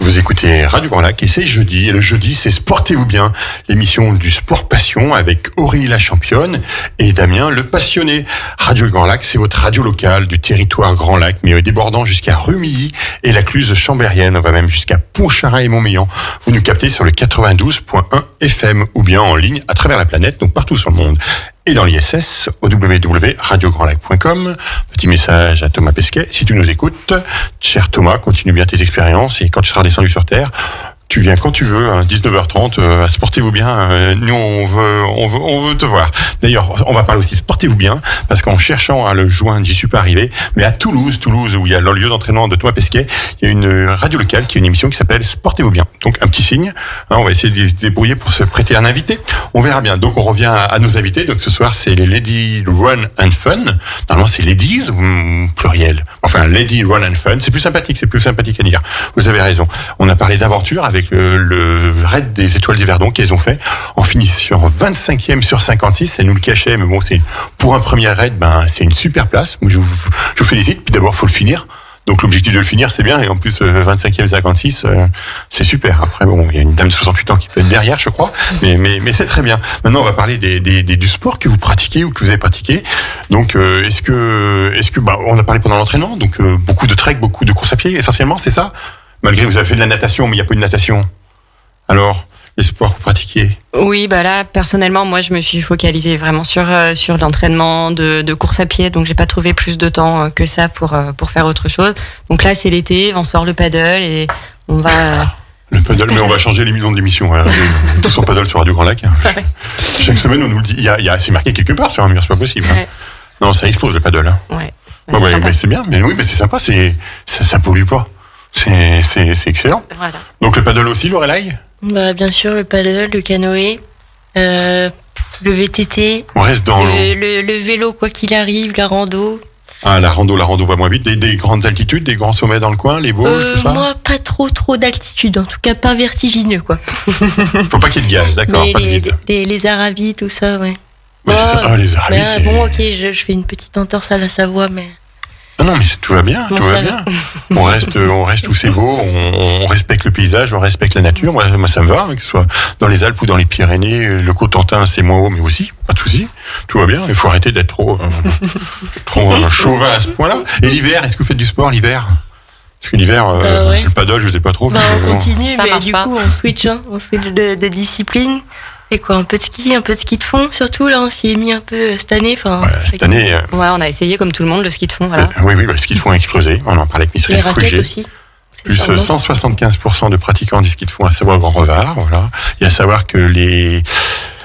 Vous écoutez Radio Grand Lac et c'est jeudi. Et le jeudi, c'est Sportez-vous bien, l'émission du sport passion avec Aurélie la championne et Damien le passionné. Radio Grand Lac, c'est votre radio locale du territoire Grand Lac, mais euh, débordant jusqu'à Rumilly et la Cluse chambérienne. On va même jusqu'à Pontcharra et Montmélian. Vous nous captez sur le 92.1 FM ou bien en ligne à travers la planète, donc partout sur le monde. Et dans l'ISS, au www.radiograndlac.com. Petit message à Thomas Pesquet. Si tu nous écoutes, cher Thomas, continue bien tes expériences et quand tu seras descendu sur Terre, tu viens quand tu veux, hein, 19h30, euh, sportez-vous bien. euh, nous, on veut, on veut, on veut te voir. D'ailleurs, on va parler aussi de sportez-vous bien, parce qu'en cherchant à le joindre, j'y suis pas arrivé. Mais à Toulouse, Toulouse, où il y a le lieu d'entraînement de Thomas Pesquet, il y a une radio locale qui a une émission qui s'appelle Sportez-vous bien. Donc un petit signe. Hein, on va essayer de se débrouiller pour se prêter un invité. On verra bien. Donc on revient à, nos invités. Donc ce soir, c'est les Lady Run and Fun. Normalement, c'est ladies pluriel? Enfin, Lady Run and Fun. C'est plus sympathique. C'est plus sympathique à dire. Vous avez raison. On a parlé d'aventure avec euh, le raid des étoiles du Verdon qu'elles ont fait en finissant 25e sur 56. Elles nous le cachaient, mais bon, c'est pour un premier raid, ben c'est une super place. Je vous, je vous félicite. Puis d'abord, faut le finir. Donc l'objectif de le finir, c'est bien. Et en plus, euh, 25e 56, euh, c'est super. Après, bon, il y a une dame de 68 ans qui peut être derrière, je crois. Mais, mais, mais c'est très bien. Maintenant, on va parler des, des, du sport que vous pratiquez ou que vous avez pratiqué. Donc, euh, est-ce que, est-ce que, bah, on a parlé pendant l'entraînement. Donc, euh, beaucoup de trek, beaucoup de course à pied, essentiellement, c'est ça? Malgré que vous avez fait de la natation, mais il n'y a pas eu de natation. Alors, les sports que vous pratiquez Oui, bah là, personnellement, moi, je me suis focalisée vraiment sur euh, sur l'entraînement de, de course à pied, donc j'ai pas trouvé plus de temps euh, que ça pour euh, pour faire autre chose. Donc là, c'est l'été, on sort le paddle et on va. euh, Le paddle, mais on va changer les millions d'émissions. Hein. Tous en paddle sur Radio Grand Lac. hein. Chaque semaine, on nous le dit. Il y a, y a- c'est marqué quelque part sur un mur, c'est pas possible. hein. Ouais. Non, ça explose le paddle. Hein. ouais. Mais c'est bien. Mais oui, mais c'est sympa. C'est ça, ça pollue pas. C'est c'est- c'est excellent. Voilà. Donc le paddle aussi, Lorelai? Bah, bien sûr, le paddle, le canoë, euh, le VTT, On reste dans... le, le- le vélo, quoi qu'il arrive, la rando. Ah, la rando, la rando va moins vite. Des, des grandes altitudes, des grands sommets dans le coin, les Vosges, Euh, tout ça? moi, pas trop, trop d'altitude, en tout cas pas vertigineux, quoi. Faut pas qu'il y ait de gaz, d'accord, Mais pas de les, vide. les, les Arabies, tout ça, ouais. Ça. Ouais. Ah, les Arabes, Mais, c'est- ah, bon, ok, je, je fais une petite entorse à la Savoie, mais. Non, non, mais c'est- tout va bien, Bon, tout va bien. On reste, on reste où c'est beau, on, on respecte le paysage, on respecte la nature. Moi, moi ça me va, hein, que ce soit dans les Alpes ou dans les Pyrénées. euh, Le Cotentin, c'est moins haut, mais aussi, pas de souci. Tout va bien. Il faut arrêter d'être trop, euh, trop euh, chauvin à ce point-là. Et l'hiver, est-ce que vous faites du sport l'hiver? Parce que l'hiver, euh, Euh, ouais. le paddle, je sais pas trop. Bah, on continue, mais du pas. coup, on switch, hein, on switch de, de discipline. Et quoi, un peu de ski, un peu de ski de fond, surtout, là, on s'y est mis un peu euh, cette année. Enfin, ouais, cette année, euh, Ouais, on a essayé comme tout le monde le ski de fond. Voilà. euh, oui, oui, bah, ce qu'ils font a explosé. On en parlait avec Miss Les raquettes aussi. Plus ça, euh, non 175% de pratiquants du ski de fond à savoir Grand Revard. Voilà. Et à savoir que les-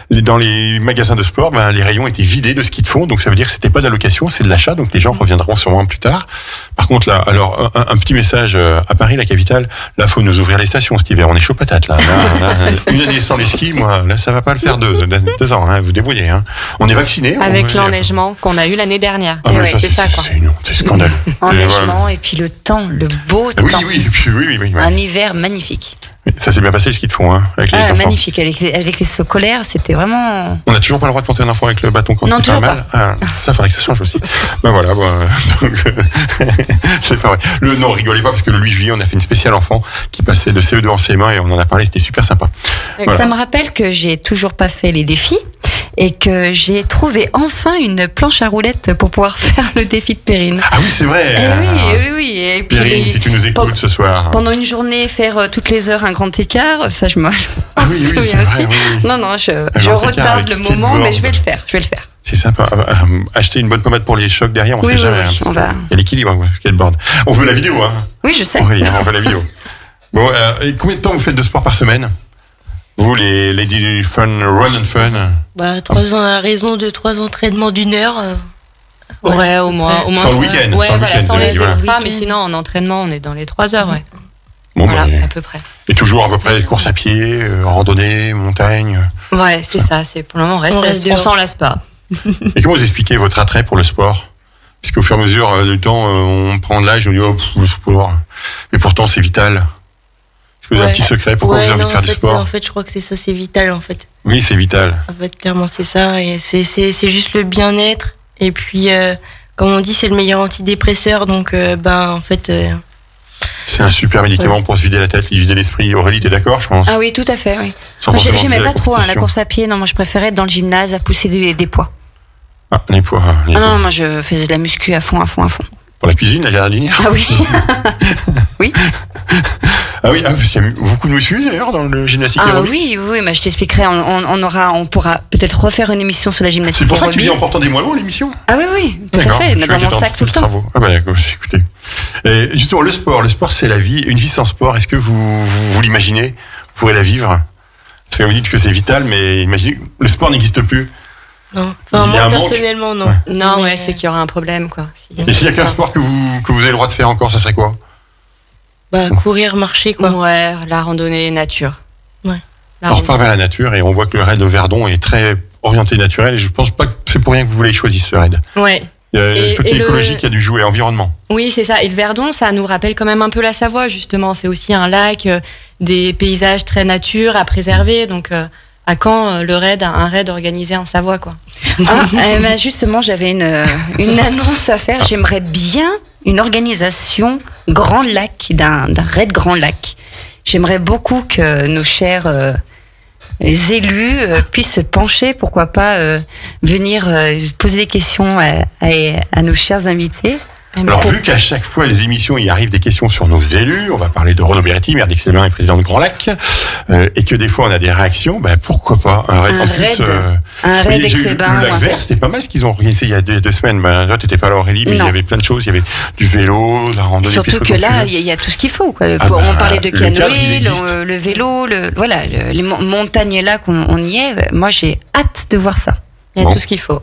dans les magasins de sport, ben, les rayons étaient vidés de ski de fond, donc ça veut dire que c'était pas d'allocation, c'est de l'achat, donc les gens reviendront sûrement plus tard. Par contre, là, alors un, un petit message euh, à Paris, la capitale, là, faut nous ouvrir les stations cet hiver. On est chaud patate là. Là, là, une année sans les skis, moi, là, ça va pas le faire deux, ans. Hein, vous débrouillez. Hein. On est vacciné. Avec l'enneigement qu'on a eu l'année dernière. Ah, ouais, c'est ça, quoi. C'est une honte, c'est scandaleux. Enneigement et puis le temps, le beau Oui, temps. oui, oui, oui, oui. Un hiver magnifique. Ça s'est bien passé ski de fond, hein, avec les Ah, enfants. magnifique. Avec les, avec les scolaires, c'était vraiment. On n'a toujours pas le droit de porter un enfant avec le bâton quand Non, il toujours mal. Ah, ça faudrait que ça change aussi. ben voilà, bon, euh, donc, euh, c'est pas vrai. Le, non, rigolez pas parce que le 8 juillet, on a fait une spéciale enfant qui passait de CE2 en CM1 et on en a parlé, c'était super sympa. Voilà. Ça me rappelle que j'ai toujours pas fait les défis et que j'ai trouvé enfin une planche à roulettes pour pouvoir faire le défi de Périne. Ah oui, c'est vrai. Eh oui, oui, oui. Et puis, Périne, si tu nous écoutes ce soir. pendant une journée, faire euh, toutes les heures un grand écart, ça je me Ah oui, oui, souviens c'est vrai, aussi. oui. Non, non, je, retarde le moment, mais je vais le faire. Je vais le faire. C'est sympa. Ah, ah, Acheter une bonne pommade pour les chocs derrière, on Oui, sait oui, jamais. oui, hein, on va- Il y a l'équilibre, skateboard. On veut la vidéo, hein. Oui, je sais. Oui, on veut la vidéo. Bon, euh, et combien de temps vous faites de sport par semaine? Vous, les Lady Fun, Run and Fun? Bah, trois ans à raison de trois entraînements d'une heure. euh, Ouais, au moins. Au moins Sans le trois- week-end, Ouais, sans voilà, sans les voilà. extras, mais sinon en entraînement, on est dans les 3 heures, ouais. Bon, Voilà, bah, à peu près. Et toujours à peu près course à pied, euh, randonnée, montagne. Ouais, c'est ça. C'est pour le moment, on reste, On reste on s'en lasse pas. Et comment vous expliquez votre attrait pour le sport? Parce qu'au fur et à mesure euh, du temps, euh, on prend de l'âge, on dit oh pff, le sport. Mais pourtant, c'est vital. Est-ce que vous avez un petit secret? Pourquoi ouais, vous avez envie non, de faire du sport? En fait, je crois que c'est ça, c'est vital, en fait. Oui, c'est vital. En fait, clairement, c'est ça. Et c'est, c'est, c'est juste le bien-être. Et puis, euh, comme on dit, c'est le meilleur antidépresseur. Donc, euh, ben, en fait, euh, C'est un super médicament pour se vider la tête, vider l'esprit. Aurélie, t'es d'accord, je pense Ah oui, tout à fait, oui. J'aimais pas trop hein, la course à pied. Non, moi, je préférais être dans le gymnase à pousser des, des poids. Ah, les poids, les Ah poids. non, moi, je faisais de la muscu à fond, à fond, à fond. Pour la cuisine, la jardinière Ah oui. oui. Ah oui, ah, parce qu'il y a beaucoup de muscu d'ailleurs dans le gymnastique Ah aérobique. oui, oui, mais je t'expliquerai. On, on- on aura, on pourra peut-être refaire une émission sur la gymnastique C'est pour ça que tu viens en portant des moellons l'émission Ah oui, oui, tout à fait. Dans mon sac tout le temps. Ah bah d'accord, écoutez. Et justement, le sport, le sport c'est la vie. Une vie sans sport, est-ce que vous, vous, vous l'imaginez? Vous pourrez la vivre? Parce que vous dites que c'est vital, mais imaginez, le sport n'existe plus. Non. Il y Enfin, moi, personnellement, non. Non, Mais, ouais, c'est qu'il y aura un problème, quoi. S'il y a- Et s'il y a qu'un sport que vous, que vous avez le droit de faire encore, ça serait quoi Bah, courir, marcher, quoi. Ouais, la randonnée nature. Ouais. La On randonnée. repart vers la nature et on voit que le raid de Verdon est très orienté naturel et je pense pas que c'est pour rien que vous voulez choisir ce raid. Ouais. Il y a Et- le côté écologique qui a dû jouer, environnement. Oui, c'est ça. Et le Verdon, ça nous rappelle quand même un peu la Savoie, justement. C'est aussi un lac, euh, des paysages très nature à préserver. Donc, euh, à quand euh, le raid, un raid organisé en Savoie, quoi Ah, eh ben, justement, j'avais une, euh, une annonce à faire. J'aimerais bien une organisation Grand Lac, d'un raid Grand Lac. J'aimerais beaucoup que nos chers euh, élus puissent se pencher, pourquoi pas venir poser des questions à nos chers invités. Alors, vu qu'à chaque fois, les émissions, il arrive des questions sur nos élus, on va parler de Renaud Beretti, maire d'Excellent et président de Grand Lac, euh, et que des fois, on a des réactions, ben, pourquoi pas un raid Un En plus, raid. euh, Un raid eu. Le lac vert, c'était pas mal ce qu'ils ont organisé il y a deux, deux semaines. Ben, toi, t'étais pas là, Aurélie, mais il y avait plein de choses. Il y avait du vélo, de la randonnée. Surtout que là, il y, a- tout ce qu'il faut. Quoi. Ah on bah, parlait de le cadre, il canoë, le, le vélo, le, voilà, le- les mon- montagnes et lacs, on, on y est. Moi, j'ai hâte de voir ça. Il y a Bon. tout ce qu'il faut.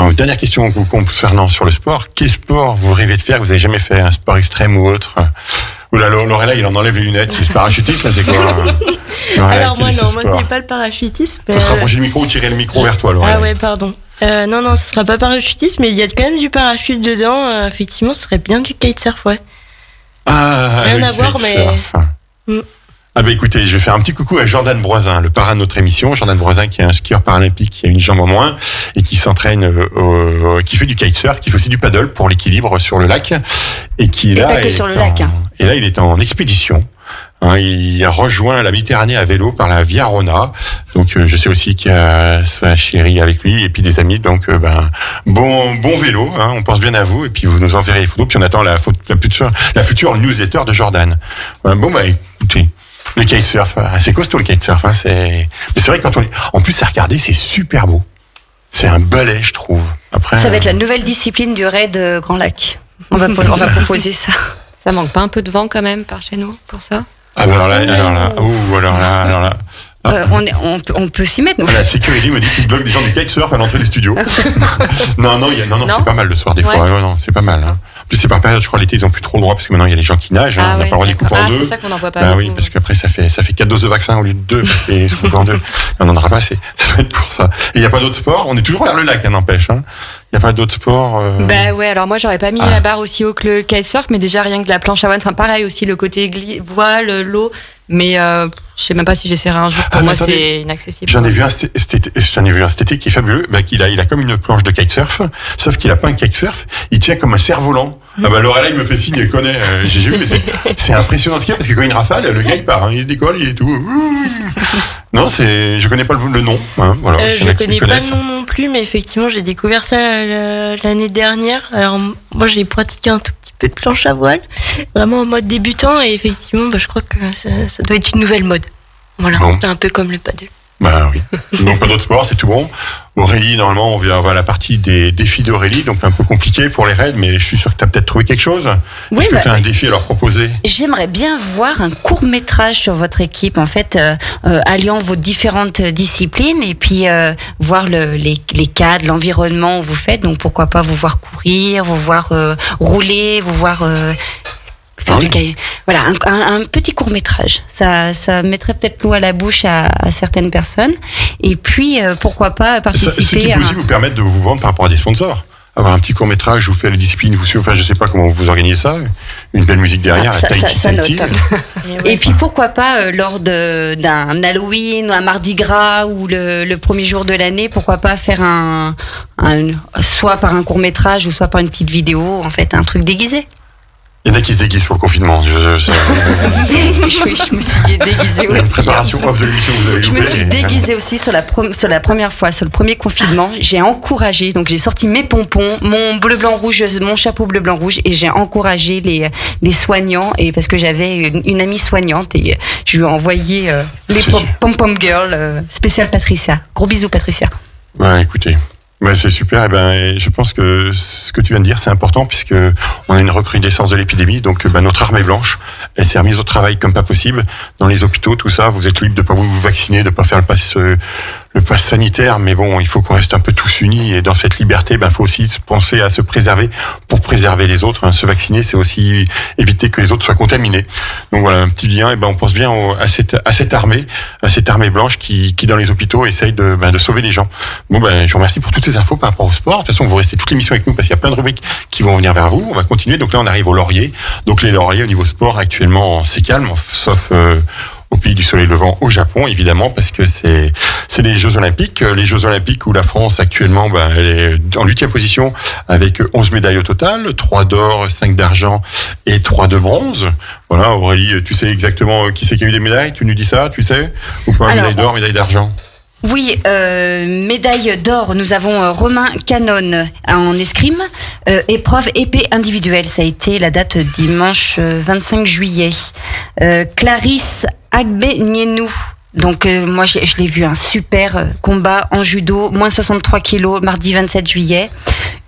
Alors, dernière question concernant sur le sport. Quel sport vous rêvez de faire? Vous n'avez jamais fait Un sport extrême ou autre? Oula, Lorella, il en enlève les lunettes. C'est le parachutisme, c'est quoi? Lorella, Alors moi non, moi c'est pas le parachutisme. Faut mais, se euh, rapprocher du micro ou tirer le micro vers toi, Lorella. Ah ouais, pardon. Euh, non, non, ce sera pas parachutisme, mais il y a quand même du parachute dedans. Euh, effectivement, ce serait bien du kitesurf, ouais. Ah, Rien à voir, mais-. Ah bah écoutez, je vais faire un petit coucou à Jordan Broisin, le parrain de notre émission. Jordan Broisin qui est un skieur paralympique qui a une jambe en moins et qui s'entraîne, euh, au- qui fait du kitesurf, qui fait aussi du paddle pour l'équilibre sur le lac et qui Et là pas que est sur le en- lac, hein. Et là, il est en expédition. Hein, il a rejoint la Méditerranée à vélo par la Via Rona. Donc, euh, je sais aussi qu'il y a sa chérie avec lui et puis des amis. Donc, euh, ben, bon, bon vélo. Hein, on pense bien à vous et puis vous nous enverrez les photos. Puis on attend la, future, la future newsletter de Jordan. Bon, bah, écoutez. Le kitesurf, euh, c'est costaud le kitesurf. Hein, c'est, mais c'est vrai que quand on, est- en plus à regarder, c'est super beau. C'est un balai, je trouve. Après, Ça va être la euh, nouvelle discipline du raid euh, Grand Lac. On va, on va proposer ça. Ça manque pas un peu de vent quand même par chez nous pour ça? Ah bah alors là, alors là, ouh, alors là, alors là. Ah. Euh, on, est- on peut, on peut s'y mettre. nous. La sécurité me dit qu'il bloque des gens du kitesurf à l'entrée du studio. non, non, il y a, non, non, Non c'est pas mal le soir des fois. Ouais, non, c'est pas mal. Hein. C'est par période, je crois, l'été, ils ont plus trop le droit parce que maintenant, il y a les gens qui nagent. hein. on n'a pas le droit de les couper en Ah, c'est deux. pour ça qu'on n'en voit pas Bah beaucoup. oui, parce qu'après, ça fait, ça fait quatre doses de vaccin au lieu de deux, parce qu'ils coupés en deux. On n'en aura pas assez. Ça va être pour ça. Et il n'y a pas d'autres sports? On est toujours vers le lac, hein, n'empêche. hein. Il n'y a pas d'autres sports. euh, Bah ouais, alors moi j'aurais pas mis Ah. la barre aussi haut que le kitesurf, mais déjà rien que la planche à voile, enfin pareil aussi le côté voile, l'eau, mais euh, je sais même pas si j'essaierai un jour. Pour Ah, moi c'est inaccessible. J'en ai vu un j'en ai vu un qui est fabuleux. Bah, qu'il a, il a comme une planche de kitesurf, sauf qu'il a pas un kitesurf. Il tient comme un cerf-volant. Ah bah Lorella, il me fait signe, il connaît. euh, J'ai vu, mais c'est, impressionnant ce qu'il y a parce que quand il rafale, le gars il part, hein, il se décolle, il est tout. Non, c'est, je connais pas le, le nom. Hein, voilà. Euh, je connais pas le nom non plus, mais effectivement, j'ai découvert ça euh, l'année dernière. Alors, moi, j'ai pratiqué un tout petit peu de planche à voile, vraiment en mode débutant, et effectivement, bah, je crois que ça, ça doit être une nouvelle mode. Voilà, Bon. c'est un peu comme le paddle. Bah oui. Donc pas d'autres sports, c'est tout bon. Aurélie, normalement, on vient voir la partie des défis d'Aurélie, donc un peu compliqué pour les raids, mais je suis sûr que tu as peut-être trouvé quelque chose. Oui, Est-ce que bah- tu as un défi à leur proposer? J'aimerais bien voir un court métrage sur votre équipe, en fait, euh, euh, alliant vos différentes disciplines et puis euh, voir le, les, les cadres, l'environnement où vous faites. Donc pourquoi pas vous voir courir, vous voir euh, rouler, vous voir euh, faire Ah du cahier. Voilà, un, un- un petit court métrage. Ça, ça mettrait peut-être l'eau à la bouche à, à certaines personnes. Et puis euh, pourquoi pas Ça, participer Ce qui à peut aussi vous permettre de vous vendre par rapport à des sponsors. Avoir un petit court métrage, vous faites les disciplines, vous suivez, enfin je sais pas comment vous organisez ça, une belle musique derrière, Ah, ça- Tahiti, ça- ça Tahiti. note. Et puis pourquoi pas euh, lors de- d'un Halloween, un Mardi Gras ou le, le premier jour de l'année, pourquoi pas faire un, un- soit par un court métrage ou soit par une petite vidéo, en fait, un truc déguisé. Il y en a qui se déguisent pour le confinement. Je, je, ça- je, je me suis déguisée la aussi. préparation off de l'émission vous avez Je me suis déguisée aussi sur la, pro- sur la première fois, sur le premier confinement. J'ai encouragé, donc j'ai sorti mes pompons, mon bleu blanc rouge, mon chapeau bleu blanc rouge, et j'ai encouragé les, les soignants, et parce que j'avais une, une amie soignante, et je lui ai envoyé euh, les C'est pom sûr. pom pom girls, euh, spécial Patricia. Gros bisous Patricia. Ouais, écoutez. Ouais, c'est super. Et ben, et je pense que ce que tu viens de dire, c'est important puisque on a une recrudescence de l'épidémie. Donc, ben, notre armée blanche, elle s'est remise au travail comme pas possible dans les hôpitaux, tout ça. Vous êtes libre de pas vous vacciner, de pas faire le pass, euh, le pass sanitaire, mais bon, il faut qu'on reste un peu tous unis. Et dans cette liberté, ben, faut aussi penser à se préserver pour préserver les autres. hein. Se vacciner, c'est aussi éviter que les autres soient contaminés. Donc voilà, un petit lien. Et ben, on pense bien à cette à cette armée, à cette armée blanche qui, qui dans les hôpitaux essaye de, ben, de sauver les gens. Bon ben, je vous remercie pour toutes ces infos par rapport au sport. De toute façon, vous restez toute l'émission avec nous parce qu'il y a plein de rubriques qui vont venir vers vous. On va continuer. Donc là, on arrive au laurier. Donc les lauriers au niveau sport actuellement, c'est calme, sauf euh, au pays du soleil levant, au Japon, évidemment, parce que c'est c'est les Jeux Olympiques. Les Jeux Olympiques où la France actuellement, ben, elle est en huitième position avec 11 médailles au total, 3 d'or, 5 d'argent et 3 de bronze. Voilà, Aurélie, tu sais exactement qui c'est qui a eu des médailles? Tu nous dis ça, tu sais? Ou pas Alors, Médaille d'or, médaille d'argent? Oui, euh, médaille d'or, nous avons euh, Romain Canon en escrime. Euh, épreuve épée individuelle, ça a été la date dimanche euh, 25 juillet. Euh, Clarisse Agbenienou. Donc euh, moi je, je l'ai vu un super euh, combat en judo, moins 63 kilos, mardi 27 juillet.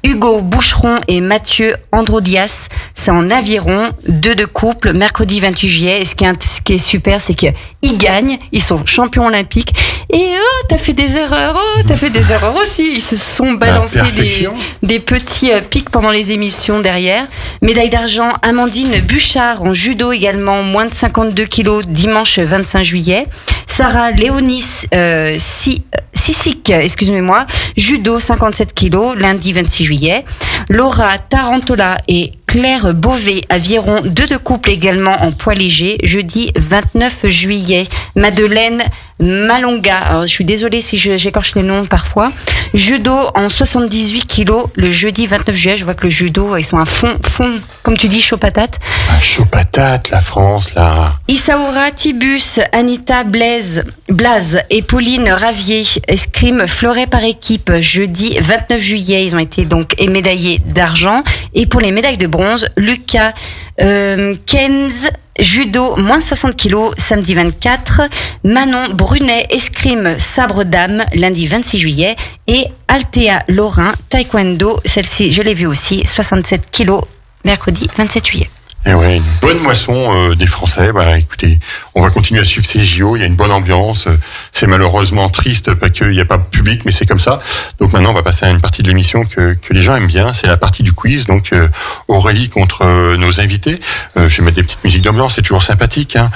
Hugo Boucheron et Mathieu Androdias, c'est en aviron, deux de couple, mercredi 28 juillet. Et ce qui est, ce qui est super, c'est qu'ils gagnent, ils sont champions olympiques Et oh, t'as fait des erreurs, oh, t'as fait des erreurs aussi. Ils se sont balancés des, des petits euh, pics pendant les émissions derrière. Médaille d'argent, Amandine Bouchard en judo également, moins de 52 kilos, dimanche 25 juillet. Sarah Léonis euh, Si- Sissik, excusez-moi, judo 57 kilos, lundi 26 juillet. Laura Tarantola et Claire Beauvais aviron deux de couple également en poids léger, jeudi 29 juillet. Madeleine Malonga, alors, je suis désolée si j'écorche les noms parfois. Judo en 78 kilos, le jeudi 29 juillet. Je vois que le judo, ils sont à fond, fond, comme tu dis, chaud patate. Ah, chaud patate, la France, là. Isaura Tibus, Anita Blaise, Blaze et Pauline Ravier escrime fleuret par équipe jeudi 29 juillet. Ils ont été donc médaillés d'argent. Et pour les médailles de bronze, Lucas euh, Kenz, judo, moins 60 kilos, samedi 24. Manon Brunet, escrime sabre dame, lundi 26 juillet. Et Althea Lorrain, taekwondo, celle-ci, je l'ai vue aussi, 67 kilos, mercredi 27 juillet. Et ouais, une bonne moisson euh, des Français. Bah, écoutez, on va continuer à suivre ces JO. Il y a une bonne ambiance. C'est malheureusement triste parce qu'il n'y a pas de public, mais c'est comme ça. Donc maintenant, on va passer à une partie de l'émission que, les gens aiment bien. C'est la partie du quiz. Donc euh, Aurélie contre euh, nos invités. Je vais mettre des petites musiques d'ambiance. C'est toujours sympathique. Hein.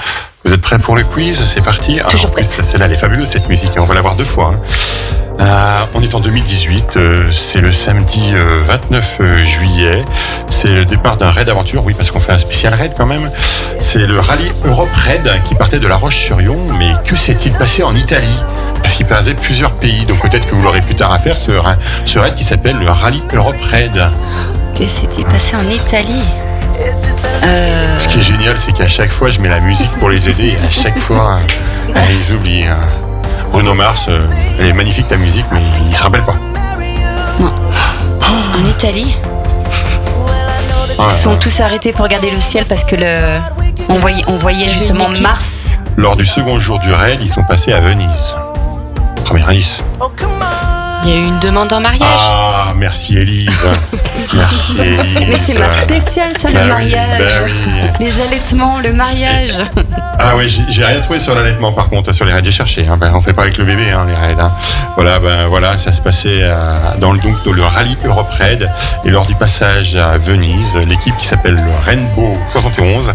Vous êtes prêts pour le quiz? C'est parti. Ah, en plus. Celle-là, elle est fabuleuse cette musique. et On va la voir deux fois. hein. Euh, on est en 2018, euh, c'est le samedi euh, 29 juillet. C'est le départ d'un raid aventure, oui, parce qu'on fait un spécial raid quand même. C'est le rallye Europe Raid qui partait de La Roche-sur-Yon, mais que s'est-il passé en Italie? Parce qu'il passait plusieurs pays, donc peut-être que vous l'aurez plus tard à faire, ce raid qui s'appelle le rallye Europe Raid. Que s'est-il passé en Italie? Euh, Ce qui est génial, c'est qu'à chaque fois, je mets la musique pour les aider, et à chaque fois, euh, ils oublient. hein. Bruno Mars, euh, elle est magnifique ta musique, mais il se rappelle pas. En Italie Ouais. Ils sont tous arrêtés pour regarder le ciel parce que le on voyait, on voyait justement. Mars. Lors du second jour du raid, ils sont passés à Venise. Premier indice. Il y a eu une demande en mariage. Ah, merci Élise. merci Élise. Mais c'est ma spéciale, ça, le Bah oui, mariage. bah oui. Les allaitements, le mariage. Ah ouais, j'ai rien trouvé sur l'allaitement par contre, sur les raids j'ai cherché. Hein. Ben, on fait pas avec le bébé hein, les raids. Hein. Voilà, ben voilà, ça se passait euh, dans le donc dans le rallye Europe Raid et lors du passage à Venise, l'équipe qui s'appelle le Rainbow 71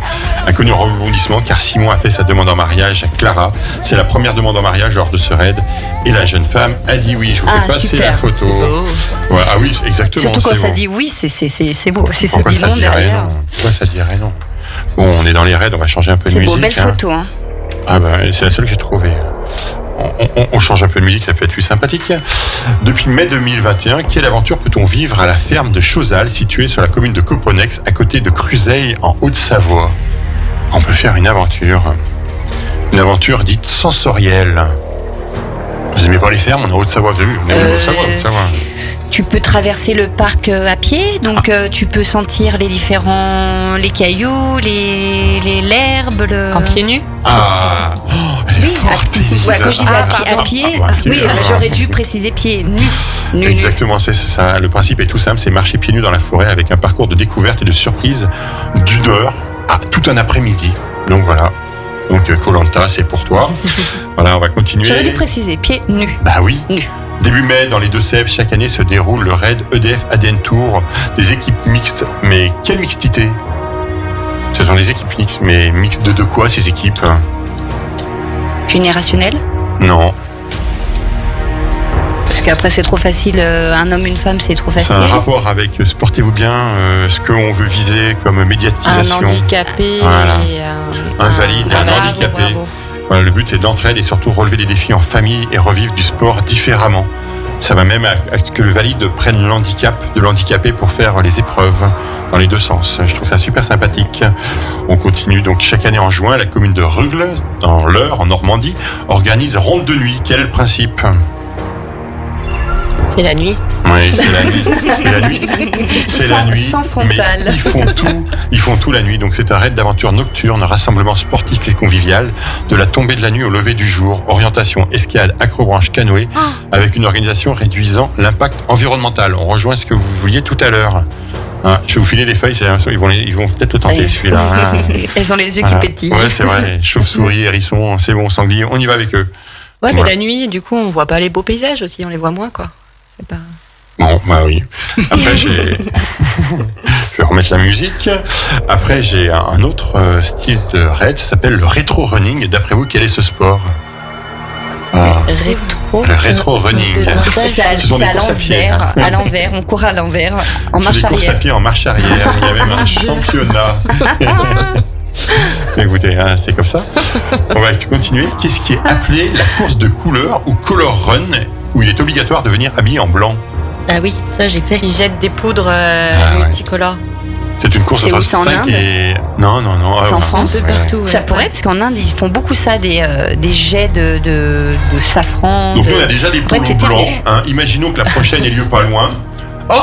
a connu un rebondissement car Simon a fait sa demande en mariage à Clara. C'est la première demande en mariage lors de ce raid et la jeune femme a dit oui. Je vous Ah, passer super. la photo. Ouais, ah oui, exactement. Surtout quand c'est ça beau. dit oui, c'est c'est c'est c'est beau. Si ça dit non derrière, Pourquoi ça dirait non Bon, on est dans les raids, on va changer un peu de c'est musique. beau, belle hein. photo. Hein. Ah ben, c'est la seule que j'ai trouvée. On, on- on change un peu de musique, ça peut être plus sympathique. Depuis mai 2021, quelle aventure peut-on vivre à la ferme de Chosal, située sur la commune de Coponex, à côté de Cruzeil, en Haute-Savoie? On peut faire une aventure. Une aventure dite sensorielle. Vous aimez pas les fermes On est en Haute-Savoie, vous avez vu On est en Euh, Haute-Savoie. Tu peux traverser le parc euh, à pied, donc Ah. euh, tu peux sentir les différents, les cailloux, les les- l'herbe, le. En pieds nus Ah oh, Elle est Oui, à- forte, ouais, quand je disais à, Ah, pied, à pardon. pied, Ah, bah, oui, pied, euh, ah. j'aurais dû préciser pieds nus. nus. Exactement, c'est ça. Le principe est tout simple, c'est marcher pieds nus dans la forêt avec un parcours de découverte et de surprise d'une heure à tout un après-midi. Donc voilà. Donc Colanta, c'est pour toi. voilà, on va continuer. J'aurais dû préciser pieds nus. Bah oui. Nus. Début mai, dans les Deux-Sèvres, chaque année se déroule le raid EDF ADN Tour des équipes mixtes. Mais quelle mixité Ce sont des équipes mixtes, mais mixtes de, de quoi ces équipes? Générationnel? Non, Parce qu'après c'est trop facile, euh, un homme, une femme, c'est trop c'est facile. un rapport avec, euh, portez-vous bien, euh, ce qu'on veut viser comme Un médiatisation. handicapé Voilà. et un, Un valide et un bravo, handicapé. bravo. Voilà, le but c'est d'entraide et surtout relever des défis en famille et revivre du sport différemment. Ça va même à, à ce que le valide prenne l'handicap de l'handicapé pour faire les épreuves dans les deux sens. Je trouve ça super sympathique. On continue donc chaque année en juin, la commune de Rugles, dans l'Eure, en Normandie, organise ronde de nuit. Quel est le principe? C'est la nuit. Oui, c'est la nuit. Mais la nuit, c'est la nuit. sans mais frontal. ils font tout, ils font tout la nuit. Donc c'est un raid d'aventure nocturne, rassemblement sportif et convivial, de la tombée de la nuit au lever du jour, orientation, escale, acrobranche, canoë, Ah. avec une organisation réduisant l'impact environnemental. On rejoint ce que vous vouliez tout à l'heure. Hein, je vais vous filer les feuilles, ils vont, les- ils vont peut-être le tenter celui-là. hein. Elles ont les yeux Voilà. qui pétillent. Ouais, c'est vrai. Chauve-souris, hérisson, c'est bon, sanglier, on y va avec eux. Ouais, mais la nuit, du coup, on voit pas les beaux paysages aussi, on les voit moins, quoi. C'est pas... Bon, bah oui. Après, j'ai. Je vais remettre la musique. Après, j'ai un autre euh, style de raid, ça s'appelle le rétro running. Et D'après vous, quel est ce sport? Ah, Rétro. Le rétro running. C'est à, Ce sont c'est des à l'envers, à l'envers, on court à l'envers, en marche des courses à arrière. pied en marche arrière. Il y a même un championnat. Écoutez, hein, c'est comme ça. On va continuer. Qu'est-ce qui est appelé la course de couleur ou color run? Où il est obligatoire de venir habillé en blanc Ah oui, ça j'ai fait. Ils jettent des poudres euh, Ah multicolores. C'est une course C'est entre où, c'est en 5 Inde et. Non, non, non. C'est ah, en. France Ouais. partout. ouais. Ça pourrait, parce qu'en Inde, ils font beaucoup ça, des, euh, des jets de, de, de safran. Donc de- nous, on a déjà des polos c'est blancs. hein. Imaginons que la prochaine ait lieu pas loin. Oh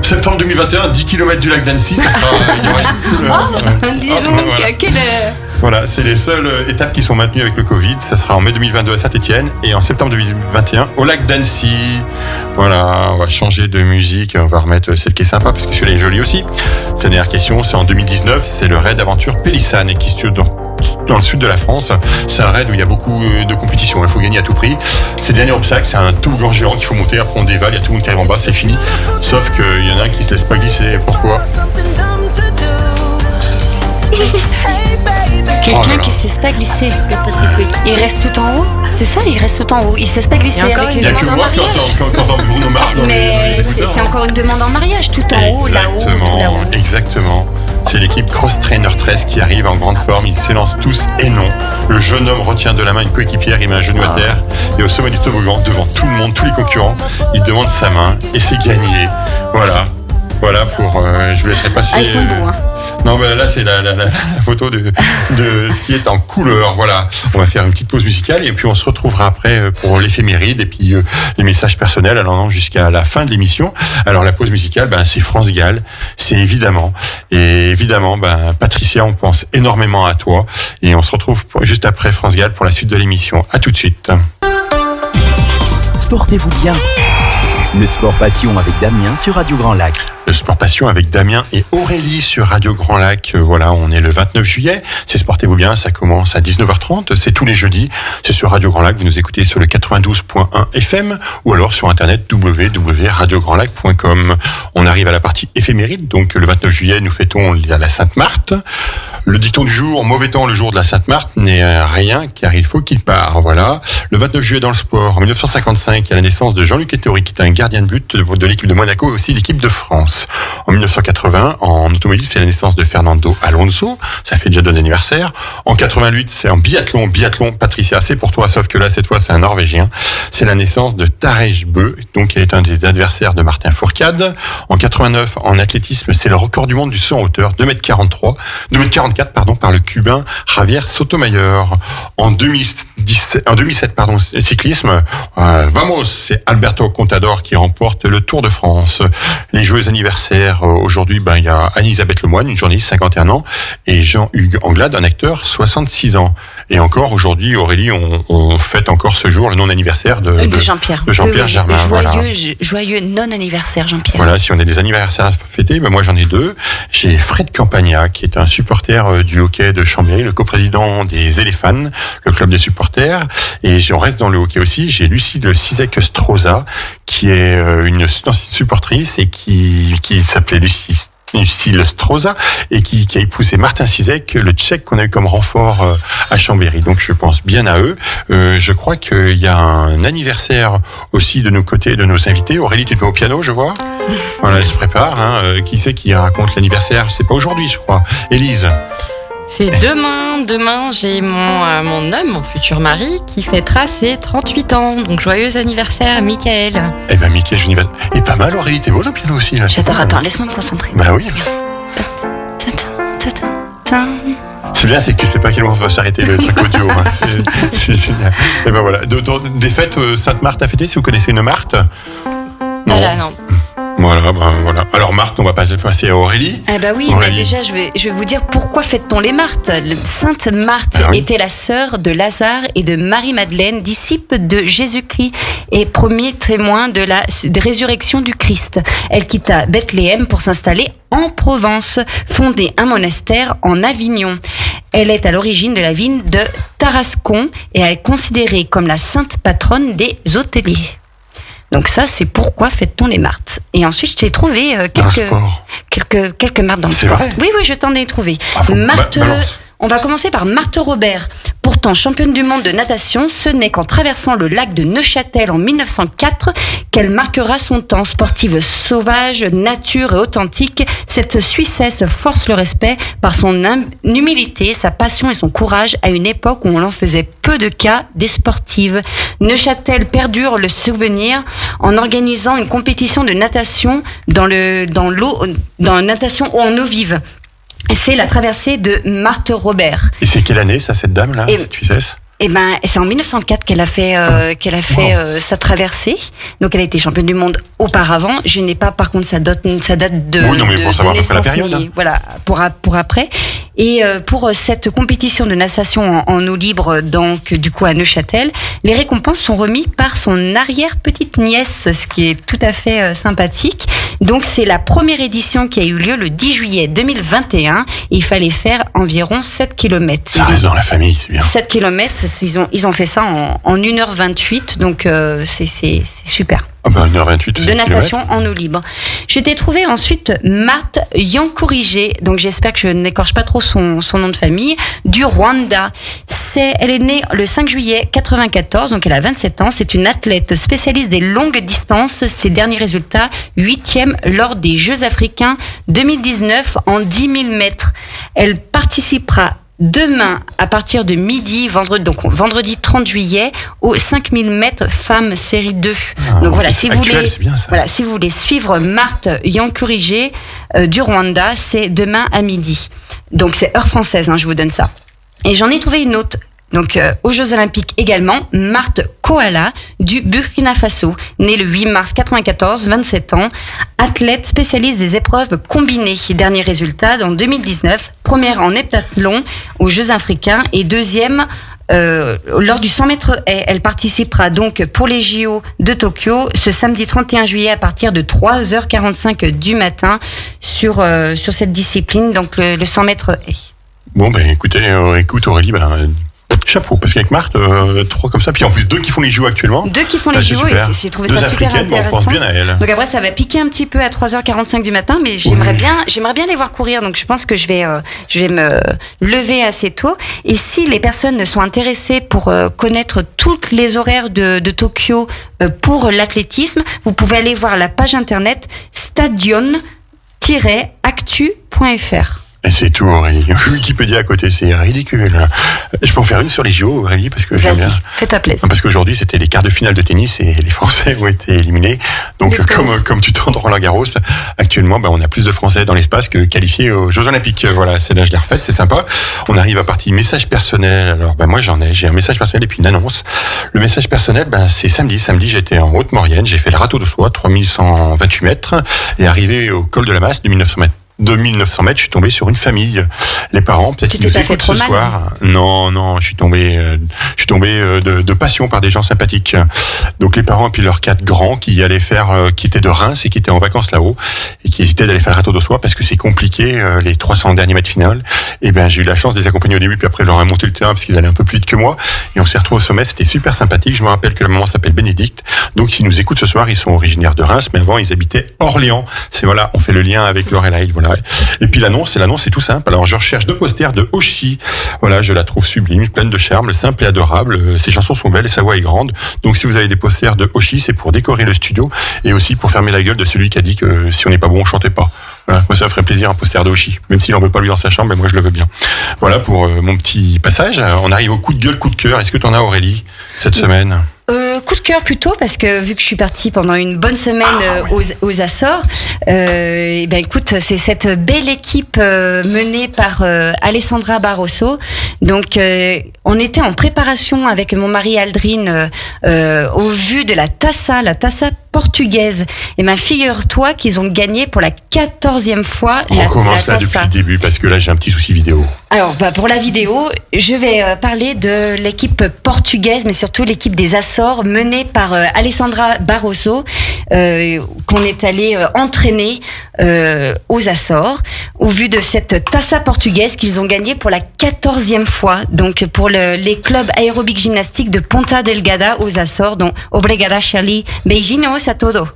Septembre 2021, 10 km du lac d'Annecy, ça sera. il y aura une. Dis donc, voilà. quelle, euh, Voilà, c'est les seules euh, étapes qui sont maintenues avec le Covid. Ça sera en mai 2022 à Saint-Etienne et en septembre 2021 au lac d'Annecy. Voilà, on va changer de musique. On va remettre euh, celle qui est sympa parce que celui-là est joli aussi. Sa dernière question, c'est en 2019. C'est le raid aventure Pélissane et qui se situe dans, le sud de la France. C'est un raid où il y a beaucoup euh, de compétitions. Il faut gagner à tout prix. C'est le dernier obstacle. C'est un toboggan géant qu'il faut monter. Après, on dévale. Il y a tout le monde qui arrive en bas. C'est fini. Sauf qu'il y en a un qui se laisse pas glisser. Pourquoi? Quelqu'un Oh qui ne sait pas glisser. Il reste tout en haut C'est ça, il reste tout en haut. Il ne sait pas glisser avec une les Il y a que moi quand, Bruno Mars Mais c'est encore une demande en mariage, tout en haut, là-haut, Exactement, exactement. C'est l'équipe Cross Trainer 13 qui arrive en grande forme. Ils s'élancent tous et non. Le jeune homme retient de la main une coéquipière, il met un genou à terre et au sommet du toboggan, devant tout le monde, tous les concurrents, il demande sa main et c'est gagné. Voilà. Voilà pour. euh, je vous laisserai passer. Ah, ils sont euh, beaux, hein. Non, ben là, c'est la, la, la, la photo de, de ce qui est en couleur. Voilà. On va faire une petite pause musicale et puis on se retrouvera après euh, pour l'éphéméride et puis euh, les messages personnels allant jusqu'à la fin de l'émission. Alors, la pause musicale, ben, c'est France Gall. C'est évidemment. Et évidemment, ben, Patricia, on pense énormément à toi. Et on se retrouve pour- juste après France Gall pour la suite de l'émission. À tout de suite. Sportez-vous bien. Le sport passion avec Damien sur Radio Grand Lac. Sport Passion avec Damien et Aurélie sur Radio Grand Lac. Euh, Voilà, on est le 29 juillet. C'est Sportez-vous bien, ça commence à 19h30. C'est tous les jeudis. C'est sur Radio Grand Lac. Vous nous écoutez sur le 92.1 FM ou alors sur internet www.radiograndlac.com. On arrive à la partie éphéméride. Donc le 29 juillet, nous fêtons la Sainte-Marthe. Le dicton du jour, mauvais temps le jour de la Sainte-Marthe, n'est rien car il faut qu'il part. Voilà. Le 29 juillet dans le sport, en 1955, il y a la naissance de Jean-Luc Ettori, qui est un gardien de but de, de l'équipe de Monaco et aussi l'équipe de France. En 1980, en automobile, c'est la naissance de Fernando Alonso. Ça fait déjà deux anniversaires. En 88, c'est en biathlon. Biathlon, Patricia, c'est pour toi, sauf que là, cette fois, c'est un Norvégien. C'est la naissance de Tarej Beu, donc qui est un des adversaires de Martin Fourcade. En 89, en athlétisme, c'est le record du monde du saut en hauteur, 2m43, 2m44, pardon, par le cubain Javier Sotomayor. En 2017, en 2007, pardon, cyclisme, euh, vamos, c'est Alberto Contador qui remporte le Tour de France. Les joueuses anniversaires, euh, aujourd'hui, ben, il y a Anne-Elisabeth Lemoine, une journaliste, 51 ans, et Jean-Hugues Anglade, un acteur, 66 ans. Et encore aujourd'hui, Aurélie, on, on fête encore ce jour le non-anniversaire de, de- De Jean-Pierre. de Jean-Pierre Oui, oui. Germain, Joyeux, voilà. je- joyeux non-anniversaire, Jean-Pierre. Voilà, si on a des anniversaires à fêter, ben moi j'en ai deux. J'ai Fred Campagna, qui est un supporter euh, du hockey de Chambéry, le coprésident des Éléphants, le club des supporters. Et on reste dans le hockey aussi. J'ai Lucille Sizek Stroza, qui est euh, une supportrice et qui, qui s'appelait Lucie. Lucille Stroza et qui, a épousé Martin Sizek, le Tchèque qu'on a eu comme renfort euh, à Chambéry. Donc je pense bien à eux. Euh, je crois qu'il y a un anniversaire aussi de nos côtés, de nos invités. Aurélie, tu te mets au piano, je vois. Voilà, elle se prépare. Hein. Euh, Qui c'est qui raconte l'anniversaire? C'est pas aujourd'hui, je crois. Élise. C'est demain. Demain, j'ai mon, euh, mon homme, mon futur mari, qui fêtera ses 38 ans. Donc, joyeux anniversaire, Michael. Eh ben, Mickey, je n'y vais. Et pas mal, Aurélie, t'es bonne au piano aussi, là. J'adore, attends, laisse-moi me concentrer. Bah oui. C'est bien, c'est que tu sais pas à quel moment va s'arrêter le truc audio. hein. C'est- C'est génial. Et ben voilà. De- de- des fêtes euh, Sainte-Marthe à fêter, si vous connaissez une Marthe? Non. Voilà, non. Voilà, ben voilà. Alors Marthe, on va pas passer à Aurélie. Ah bah oui, Aurélie. mais déjà je vais, je vais vous dire pourquoi fête-t-on les Marthes. Le- Sainte Marthe Ah oui. était la sœur de Lazare et de Marie-Madeleine, disciple de Jésus-Christ et premier témoin de la de résurrection du Christ. Elle quitta Bethléem pour s'installer en Provence, fonder un monastère en Avignon. Elle est à l'origine de la ville de Tarascon et elle est considérée comme la sainte patronne des hôteliers. Donc ça, c'est pourquoi fête-t-on les martes. Et ensuite, je t'ai trouvé euh, quelques, quelques, quelques martes dans le sport. vrai Oui, oui, je t'en ai trouvé. Ah, balance. On va commencer par Marthe Robert. Pourtant championne du monde de natation, ce n'est qu'en traversant le lac de Neuchâtel en 1904 qu'elle marquera son temps. Sportive sauvage, nature et authentique, cette Suissesse force le respect par son hum- humilité, sa passion et son courage à une époque où on en faisait peu de cas des sportives. Neuchâtel perdure le souvenir en organisant une compétition de natation dans le dans l'eau dans natation en eau vive. C'est la traversée de Marthe Robert. Et c'est quelle année, ça, cette dame-là, Et- cette Suissesse Et ben, c'est en 1904 qu'elle a fait euh, qu'elle a fait euh, sa traversée. Donc, elle a été championne du monde auparavant. Je n'ai pas, par contre, sa date, sa date de, Oui, non, mais de- pour de savoir peu près la naissance, période, ni- hein. voilà, pour a- pour après. Et euh, pour euh, cette compétition de natation en, en eau libre, donc du coup à Neuchâtel, les récompenses sont remises par son arrière petite nièce, ce qui est tout à fait euh, sympathique. Donc, c'est la première édition qui a eu lieu le 10 juillet 2021. Il fallait faire environ 7 km. Ça reste dans la famille, c'est bien. 7 km, ils ont, ils ont fait ça en, en 1h28, donc euh, c'est super. Ah 1h28. De natation en eau libre. Je t'ai trouvé ensuite Marthe Yankourigé, donc j'espère que je n'écorche pas trop son, son nom de famille, du Rwanda. Elle est née le 5 juillet 94, donc elle a 27 ans. C'est une athlète spécialiste des longues distances. Ses derniers résultats, huitième lors des Jeux africains 2019 en 10 000 mètres. Elle participera demain à partir de midi, vendredi, donc vendredi 30 juillet, au 5000 mètres femmes série 2. donc voilà, si vous voulez, bien, voilà, si vous voulez suivre Marthe Yankurige euh, du Rwanda, c'est demain à midi. Donc c'est heure française, hein, je vous donne ça. Et j'en ai trouvé une autre. Donc euh, aux Jeux Olympiques également, Marthe Koala du Burkina Faso, née le 8 mars 94, 27 ans, athlète spécialiste des épreuves combinées. Dernier résultat en 2019, première en heptathlon aux Jeux africains et deuxième euh, lors du 100 mètres haies. Elle participera donc pour les JO de Tokyo ce samedi 31 juillet à partir de 3h45 du matin sur, euh, sur cette discipline, donc le, le 100 mètres haies. Bon, ben écoutez, euh, écoute Aurélie, ben, chapeau, parce qu'avec Marthe, euh, trois comme ça, puis en plus deux qui font les JO actuellement. Deux qui font Ah, les c'est JO et j'ai trouvé Deux ça super bon, on pense intéressant. bien à elles. Donc après ça va piquer un petit peu à 3h45 du matin, mais j'aimerais bien, j'aimerais bien les voir courir. Donc je pense que je vais, euh, je vais me lever assez tôt. Et si les personnes sont intéressées pour euh, connaître toutes les horaires de, de Tokyo euh, pour l'athlétisme, vous pouvez aller voir la page internet stadion-actu.fr. Et c'est tout Aurélie. Wikipédia à côté, c'est ridicule. Je peux en faire une sur les JO Aurélie, parce que j'aime bien. fais-toi plaisir. Non, Parce qu'aujourd'hui, c'était les quarts de finale de tennis et les Français ont été éliminés. Donc, comme, comme tu t'entends Roland Garros, actuellement, ben, on a plus de Français dans l'espace que qualifiés aux Jeux Olympiques. Voilà, c'est là, je l'ai refaite, c'est sympa. On arrive à partie message personnel. Alors, ben, moi, j'en ai, j'ai un message personnel et puis une annonce. Le message personnel, ben, c'est samedi. Samedi, j'étais en Haute-Maurienne, j'ai fait le râteau de soie, 3128 mètres, et arrivé au col de la masse de 1900 mètres. De 1900 mètres, je suis tombé sur une famille. Les parents, peut-être qu'ils nous écoutent ce mal, soir. Non, non, je suis tombé, euh, je suis tombé euh, de, de passion par des gens sympathiques. Donc les parents et puis leurs quatre grands qui allaient faire, euh, qui étaient de Reims et qui étaient en vacances là-haut et qui hésitaient d'aller faire le râteau de soie parce que c'est compliqué les 300 derniers mètres finales. Et ben j'ai eu la chance de les accompagner au début puis après je leur ai monté le terrain parce qu'ils allaient un peu plus vite que moi et on s'est retrouvés au sommet. C'était super sympathique. Je me rappelle que la maman s'appelle Bénédicte. Donc s'ils nous écoutent ce soir, ils sont originaires de Reims, mais avant ils habitaient Orléans. C'est voilà, on fait le lien avec Lorelai. Voilà. Et puis l'annonce, l'annonce c'est tout simple. Alors je recherche deux posters de Oshi. Voilà, je la trouve sublime, pleine de charme, simple et adorable. Euh, Ses chansons sont belles et sa voix est grande. Donc si vous avez des posters de Oshi, c'est pour décorer le studio et aussi pour fermer la gueule de celui qui a dit que si on n'est pas bon, on chantait pas. Voilà, moi ça ferait plaisir un poster de Oshi, même s'il en veut pas lui dans sa chambre, mais moi je le veux bien. Voilà pour euh, mon petit passage. Euh, On arrive au coup de gueule, coup de cœur. Est-ce que tu en as Aurélie cette semaine? Euh, coup de cœur plutôt parce que vu que je suis partie pendant une bonne semaine Ah, euh, aux, aux Açores, euh, et ben écoute, c'est cette belle équipe menée par Alessandra Barroso. Donc on était en préparation avec mon mari Aldrine euh, au vu de la Tassa, la Tassa portugaise. Et ma figure-toi qu'ils ont gagné pour la quatorzième fois On la, commence la là depuis le début parce que là j'ai un petit souci vidéo. Alors, bah, pour la vidéo, je vais parler de l'équipe portugaise, mais surtout l'équipe des Açores. Açores menée par euh, Alessandra Barroso, euh, qu'on est allé euh, entraîner aux Açores, au vu de cette tassa portugaise qu'ils ont gagnée pour la quatorzième fois, donc pour le- les clubs aérobiques gymnastiques de Ponta Delgada aux Açores, dont Obrigada Charlie, beijinhos a todo.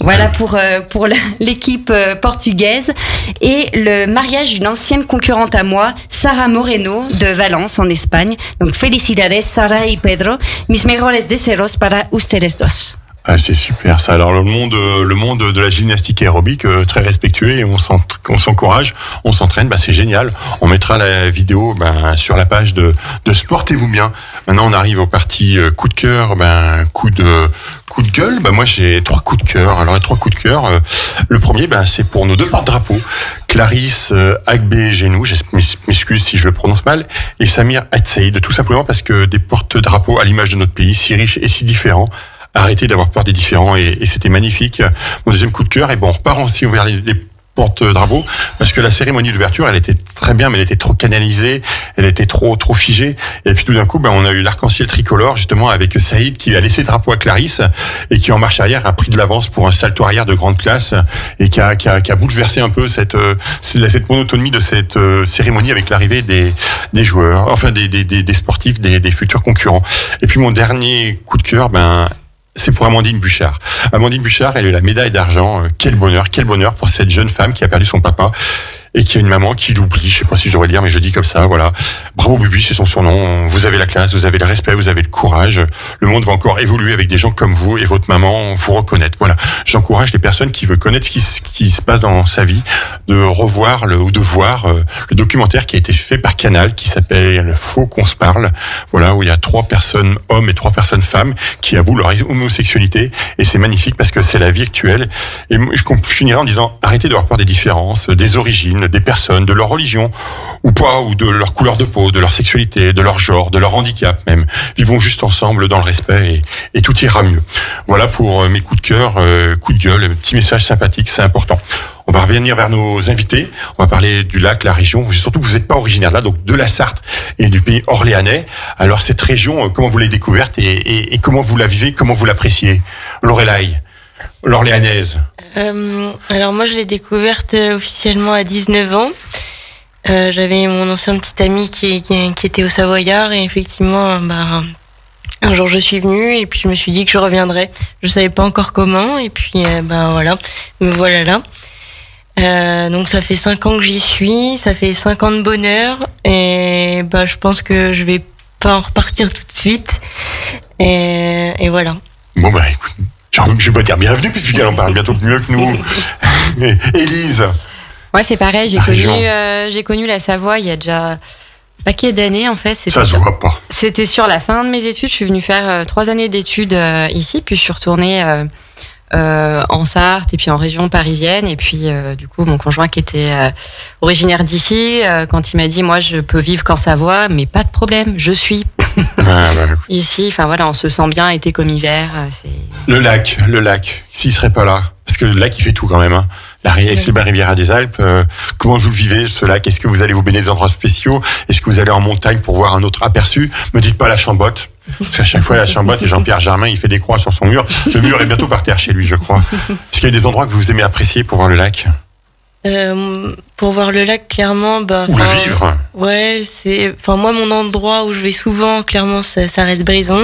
Voilà pour euh, pour l'équipe euh, portugaise et le mariage d'une ancienne concurrente à moi, Sara Moreno de Valence en Espagne. Donc felicidades Sara y Pedro, mis mejores deseos para ustedes dos. Ah, c'est super ça. Alors le monde, euh, le monde de la gymnastique aérobique euh, très respectueux et on s'en- on s'encourage, on s'entraîne. Bah, c'est génial. On mettra la vidéo ben, sur la page de, de Sportez-vous bien. Maintenant on arrive aux parties euh, coup de cœur, ben coup de coup de gueule. Ben, moi j'ai trois coups de cœur. Alors les trois coups de cœur. le premier, ben c'est pour nos deux porte-drapeaux, Clarisse Agbe Genou. Je m'excuse si je le prononce mal, et Samir Hatsaïd. Tout simplement parce que des porte-drapeaux à l'image de notre pays, si riches et si différents arrêter d'avoir peur des différents et, et c'était magnifique. Mon deuxième coup de cœur, et bon, on repart aussi vers les, les porte-drapeaux parce que la cérémonie d'ouverture, elle était très bien, mais elle était trop canalisée, elle était trop trop figée. Et puis tout d'un coup, ben, on a eu l'arc-en-ciel tricolore justement avec Saïd qui a laissé le drapeau à Clarisse et qui en marche arrière a pris de l'avance pour un salto arrière de grande classe et qui a, qui a, qui a bouleversé un peu cette euh, cette monotonie de cette euh, cérémonie avec l'arrivée des, des joueurs, enfin des, des, des, sportifs, des futurs concurrents. Et puis mon dernier coup de cœur, ben c'est pour Amandine Bouchard. Amandine Bouchard, elle a la médaille d'argent. Euh, Quel bonheur, quel bonheur pour cette jeune femme qui a perdu son papa et qui a une maman qui l'oublie. Je sais pas si je devrais le dire, mais je dis comme ça, voilà. Bravo Bubu, c'est son surnom. Vous avez la classe, vous avez le respect, vous avez le courage. Le monde va encore évoluer avec des gens comme vous et votre maman vous reconnaître. Voilà. J'encourage les personnes qui veulent connaître ce qui, se passe dans sa vie, de revoir le, ou de voir euh, le documentaire qui a été fait par Canal, qui s'appelle Faux qu'on se parle. Voilà, où il y a trois personnes hommes et trois personnes femmes qui avouent leur homosexualité. Et c'est magnifique parce que c'est la vie actuelle. Et je finirai en disant, arrêtez d'avoir peur des différences, des origines, des personnes, de leur religion, ou pas, ou de leur couleur de peau, de leur sexualité, de leur genre, de leur handicap même. Vivons juste ensemble dans le respect et, tout ira mieux. Voilà pour euh, mes coups de cœur, euh, coups de gueule, petit message sympathique, c'est important. On va revenir vers nos invités. On va parler du lac, la région. Surtout que vous n'êtes pas originaire là, donc de la Sarthe et du pays orléanais. Alors cette région, euh, comment vous l'avez découverte et, comment vous la vivez, comment vous l'appréciez Lorelai, l'orléanaise? Euh, alors moi je l'ai découverte euh, officiellement à 19 ans. Euh, J'avais mon ancien petit ami qui, était au Savoyard et effectivement, bah, un jour je suis venue et puis je me suis dit que je reviendrais. Je savais pas encore comment et puis euh, bah voilà, me voilà là. Donc ça fait cinq ans que j'y suis, ça fait cinq ans de bonheur et bah je pense que je vais pas en repartir tout de suite et voilà. Bon bah écoute, j'ai envie- je vais pas dire bienvenue puisqu'elle en parle bientôt mieux que nous. Élise, Ouais, c'est pareil. J'ai connu, euh, j'ai connu la Savoie il y a déjà un paquet d'années en fait. C'était ça se sur- voit pas. C'était sur la fin de mes études. Je suis venue faire euh, trois années d'études euh, ici, puis je suis retournée euh, en Sarthe et puis en région parisienne. Et puis euh, du coup, mon conjoint qui était euh, originaire d'ici, euh, quand il m'a dit moi je peux vivre qu'en Savoie, mais pas de problème, je suis Ah, bah, ici. Enfin voilà, on se sent bien été comme hiver. euh, C'est Le lac, le lac, s'il serait pas là, parce que le lac il fait tout quand même. Hein. La c'est la rivière des Alpes. euh, comment vous le vivez ce lac Est-ce que vous allez vous baigner des endroits spéciaux? Est-ce que vous allez en montagne pour voir un autre aperçu? Me dites pas la chambotte. Parce qu'à chaque fois, la chambotte et Jean-Pierre Germain, il fait des croix sur son mur. Le mur est bientôt par terre chez lui, je crois. Est-ce qu'il y a des endroits que vous aimez apprécier pour voir le lac? Euh, pour voir le lac, clairement, bah, Ou le vivre Ouais, c'est. Enfin, moi, mon endroit où je vais souvent, clairement, ça, ça reste Brison.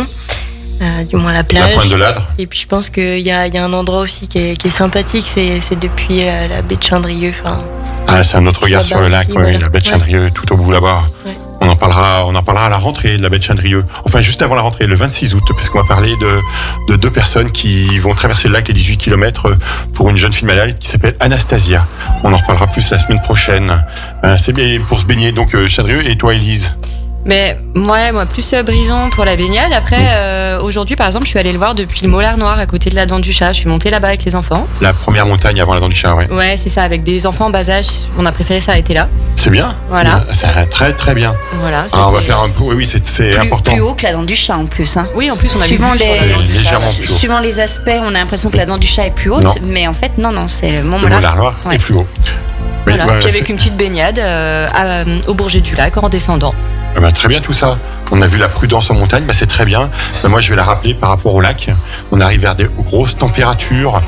Euh, du moins la La plage. pointe de l'Adre Et puis, je pense qu'il y a, il y a un endroit aussi qui est, qui est sympathique, c'est, depuis la, la baie de Chindrieux. Enfin, Ah, c'est un autre regard Là-bas sur le lac, aussi, voilà. la baie de Ouais. Chindrieux, tout au bout là-bas. Ouais. On en parlera, on en parlera à la rentrée de la baie de Chindrieux. Enfin, juste avant la rentrée, le 26 août, parce qu'on va parler de, de deux personnes qui vont traverser le lac les 18 km pour une jeune fille malade qui s'appelle Anastasia. On en reparlera plus la semaine prochaine. Euh, c'est bien pour se baigner, donc euh, Chindrieux. Et toi, Elise Mais ouais, moi plus euh, Brison pour la baignade. Après, euh, aujourd'hui par exemple, je suis allée le voir depuis le Moulard Noir à côté de la Dent du Chat. Je suis montée là-bas avec les enfants. La première montagne avant la dent du chat, ouais. Ouais, c'est ça, avec des enfants en bas âge. On a préféré s'arrêter là. C'est bien. Voilà. C'est très très bien. Voilà. Alors, on va faire un peu. Oui, oui, c'est c'est Plus, important. plus haut que la dent du chat en plus. Hein. Oui, en plus on a Suivant vu sur les-. Légèrement plus haut. Suivant les aspects, on a l'impression que la dent du chat est plus haute, Non. mais en fait, non, non, c'est le Mont Le Mollard. Moulin Noir Ouais. est plus haut. Oui, Voilà. ouais, Puis avec une petite baignade euh, à- au Bourget du Lac en descendant. Ah bah, très bien tout ça. On a vu la prudence en montagne, bah, c'est très bien. Moi, je vais la rappeler par rapport au lac. On arrive vers des grosses températures.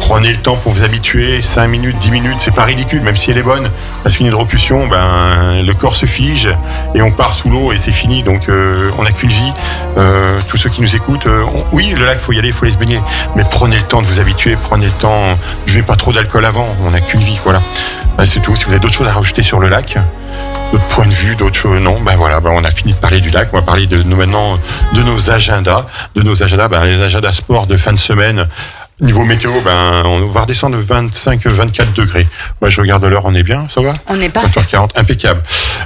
Prenez le temps pour vous habituer, 5 minutes, 10 minutes, c'est pas ridicule, même si elle est bonne. Parce qu'une hydrocution, ben, le corps se fige et on part sous l'eau et c'est fini. Donc euh, on n'a qu'une vie. Euh, tous ceux qui nous écoutent, euh, oui, le lac, faut y aller, faut aller se baigner. Mais prenez le temps de vous habituer, prenez le temps. Je vais pas trop d'alcool avant, on n'a qu'une vie, voilà. Ben, c'est tout. Si vous avez d'autres choses à rajouter sur le lac, d'autres points de vue, d'autres choses, non, ben voilà, ben on a fini de parler du lac. On va parler de nous maintenant de nos agendas, de nos agendas, ben les agendas sport de fin de semaine. Niveau météo, ben on va redescendre de 25-24 degrés. Ouais, je regarde l'heure, on est bien, ça va? On est pas 20h40, impeccable.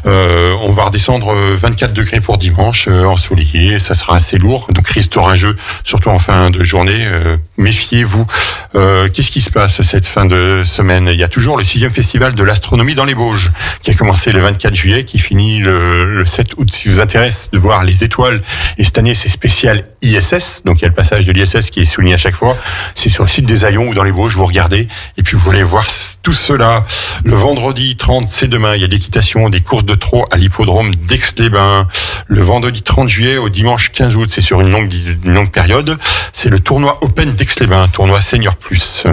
Euh, on va redescendre euh, 24 degrés pour dimanche, euh, ensoleillé, ça sera assez lourd, donc risque orageux, surtout en fin de journée. Euh, Méfiez-vous. Euh, Qu'est-ce qui se passe cette fin de semaine? Il y a toujours le sixième festival de l'astronomie dans les Bauges, qui a commencé le 24 juillet, qui finit le, le 7 août. Si vous intéresse de voir les étoiles, et cette année c'est spécial ISS, donc il y a le passage de l'ISS qui est souligné à chaque fois. C'est sur le site des Aillons ou dans les Bauges, vous regardez, et puis vous allez voir tout cela. Le vendredi 30, c'est demain, il y a d'équitation, des courses de trot à l'hippodrome d'Aix-les-Bains. Le vendredi 30 juillet au dimanche 15 août, c'est sur une longue, une période. C'est le tournoi Open d'Aix-les-Bains, tournoi Senior Plus.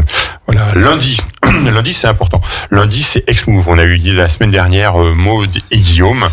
Voilà, lundi, lundi c'est important. Lundi c'est Ex-Move. On a eu la semaine dernière euh, Maud et Guillaume.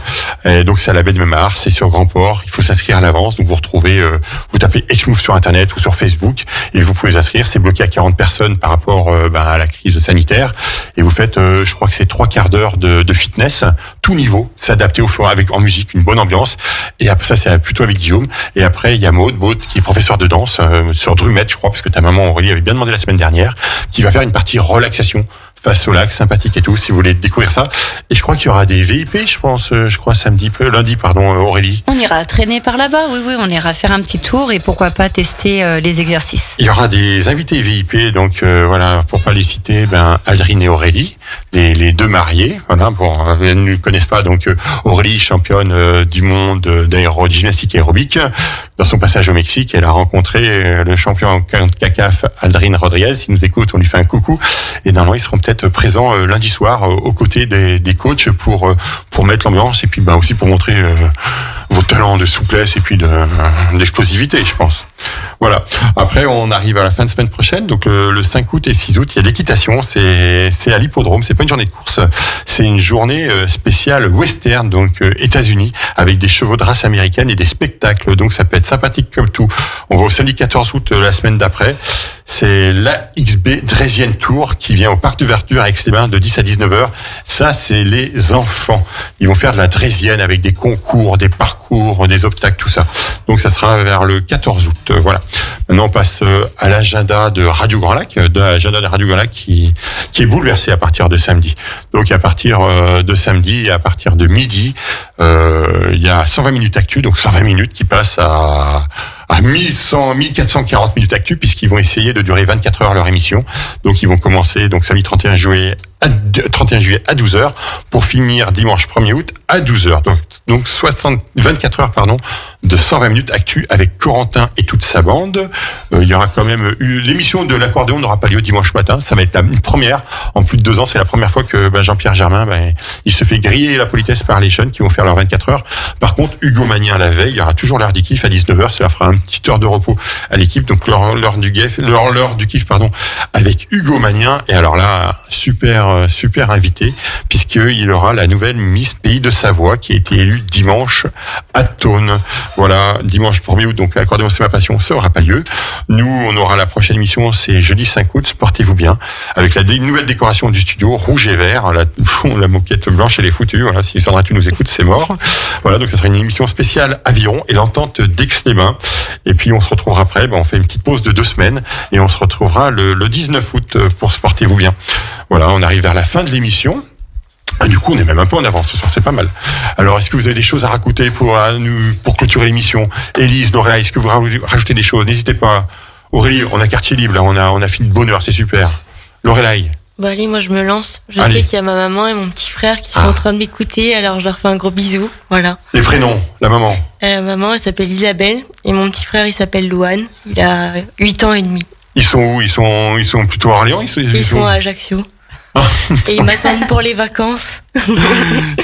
Et donc c'est à la baie de Mémar, c'est sur Grand Port. Il faut s'inscrire à l'avance. Donc vous retrouvez, euh, vous tapez Ex-Move sur Internet ou sur Facebook et vous pouvez s'inscrire. C'est bloqué à 40 personnes par rapport euh, ben, à la crise sanitaire. Et vous faites, euh, je crois que c'est trois quarts d'heure de, de fitness, tout niveau, c'est adapté au fur avec en musique, une bonne ambiance. Et après ça c'est plutôt avec Guillaume. Et après il y a Maud, Maud qui est professeur de danse euh, sur Drumette, je crois, parce que ta maman Aurélie avait bien demandé la semaine dernière, qui va faire une partie relaxation face au lac, sympathique et tout, si vous voulez découvrir ça. Et je crois qu'il y aura des VIP, je pense, euh, je crois samedi, lundi, pardon, euh, Aurélie. On ira traîner par là-bas, oui, oui, on ira faire un petit tour et pourquoi pas tester euh, les exercices. Il y aura des invités VIP, donc euh, voilà, pour pas les citer, ben Aldrine et Aurélie, les, les deux mariés, voilà, pour euh, elles ne connaissent pas, donc euh, Aurélie, championne euh, du monde d'aérogymnastique aérobique, dans son passage au Mexique, elle a rencontré le champion CACAF, Aldrine Rodriguez, s'il nous écoute, on lui fait un coucou, et normalement ils seront peut-être présents lundi soir aux côtés des, des coachs pour pour mettre l'ambiance et puis ben aussi pour montrer vos talents de souplesse et puis de, d'explosivité, je pense. Voilà. Après, on arrive à la fin de semaine prochaine. Donc, le, le 5 août et le 6 août, il y a l'équitation. C'est, c'est à l'hippodrome. C'est pas une journée de course. C'est une journée euh, spéciale western, donc euh, États-Unis, avec des chevaux de race américaine et des spectacles. Donc, ça peut être sympathique comme tout. On va au samedi 14 août, euh, la semaine d'après. C'est la XB Dresienne Tour qui vient au parc de Verdure à Aix-les-Bains de 10 à 19 h Ça, c'est les enfants. Ils vont faire de la Dresienne avec des concours, des parcours, des obstacles, tout ça. Donc, ça sera vers le 14 août. Euh, Voilà. Maintenant, on passe euh, à l'agenda de Radio Grand Lac, euh, de l'agenda de Radio Grand Lac qui, qui est bouleversé à partir de samedi. Donc, à partir euh, de samedi, à partir de midi, il y a 120 minutes actu, donc 120 minutes qui passent à à 1100, 1440 minutes actu puisqu'ils vont essayer de durer 24 heures leur émission. Donc ils vont commencer donc samedi 31 juillet à, 31 juillet à 12 heures pour finir dimanche 1er août à 12 heures. Donc donc 60 24 heures pardon de 120 minutes actu avec Corentin et toute sa bande. Euh, il y aura quand même eu l'émission de l'accordéon n'aura pas lieu dimanche matin, ça va être la première en plus de deux ans, c'est la première fois que ben, Jean-Pierre Germain ben, il se fait griller la politesse par les jeunes qui vont faire leurs 24 heures. Par contre, Hugo Magnien la veille, il y aura toujours l'heure du kiff à 19h, ça leur fera une petite heure de repos à l'équipe. Donc l'heure du du kiff pardon, avec Hugo Magnien et alors là super euh, super invité puisqu'il aura la nouvelle Miss Pays de Savoie qui a été élue dimanche à Thônes. Voilà, dimanche 1er août, donc l'accordéon c'est ma passion, ça aura pas lieu. Nous, on aura la prochaine émission, c'est jeudi 5 août, portez-vous bien, avec la nouvelle décoration du studio, rouge et vert, la, moquette blanche elle est foutue, voilà, si Sandra tu nous écoutes, c'est mort. Voilà, donc ça sera une émission spéciale aviron et l'entente d'Aix-les-Bains. Et puis on se retrouvera après, ben, on fait une petite pause de deux semaines et on se retrouvera le, le 19 août pour se portez-vous bien. Voilà, on arrive vers la fin de l'émission. Et du coup, on est même un peu en avance ce soir, c'est pas mal. Alors, est-ce que vous avez des choses à raconter pour nous pour clôturer l'émission? Élise, Lorraine, est-ce que vous raj- rajoutez des choses? N'hésitez pas. Aurélie, on a quartier libre, là, on a on a fini de bonne heure, c'est super. Lorelai, Bah allez, moi je me lance. Je Allez. sais qu'il y a ma maman et mon petit frère qui sont Ah. en train de m'écouter, alors je leur fais un gros bisou. Voilà. les prénoms, la maman. Euh, maman, elle s'appelle Isabelle et mon petit frère, il s'appelle Louane. Il a 8 ans et demi. Ils sont où? Ils sont ils sont plutôt à Orléans? Ils sont, Ils sont à Ajaccio. Et ils m'attendent pour les vacances.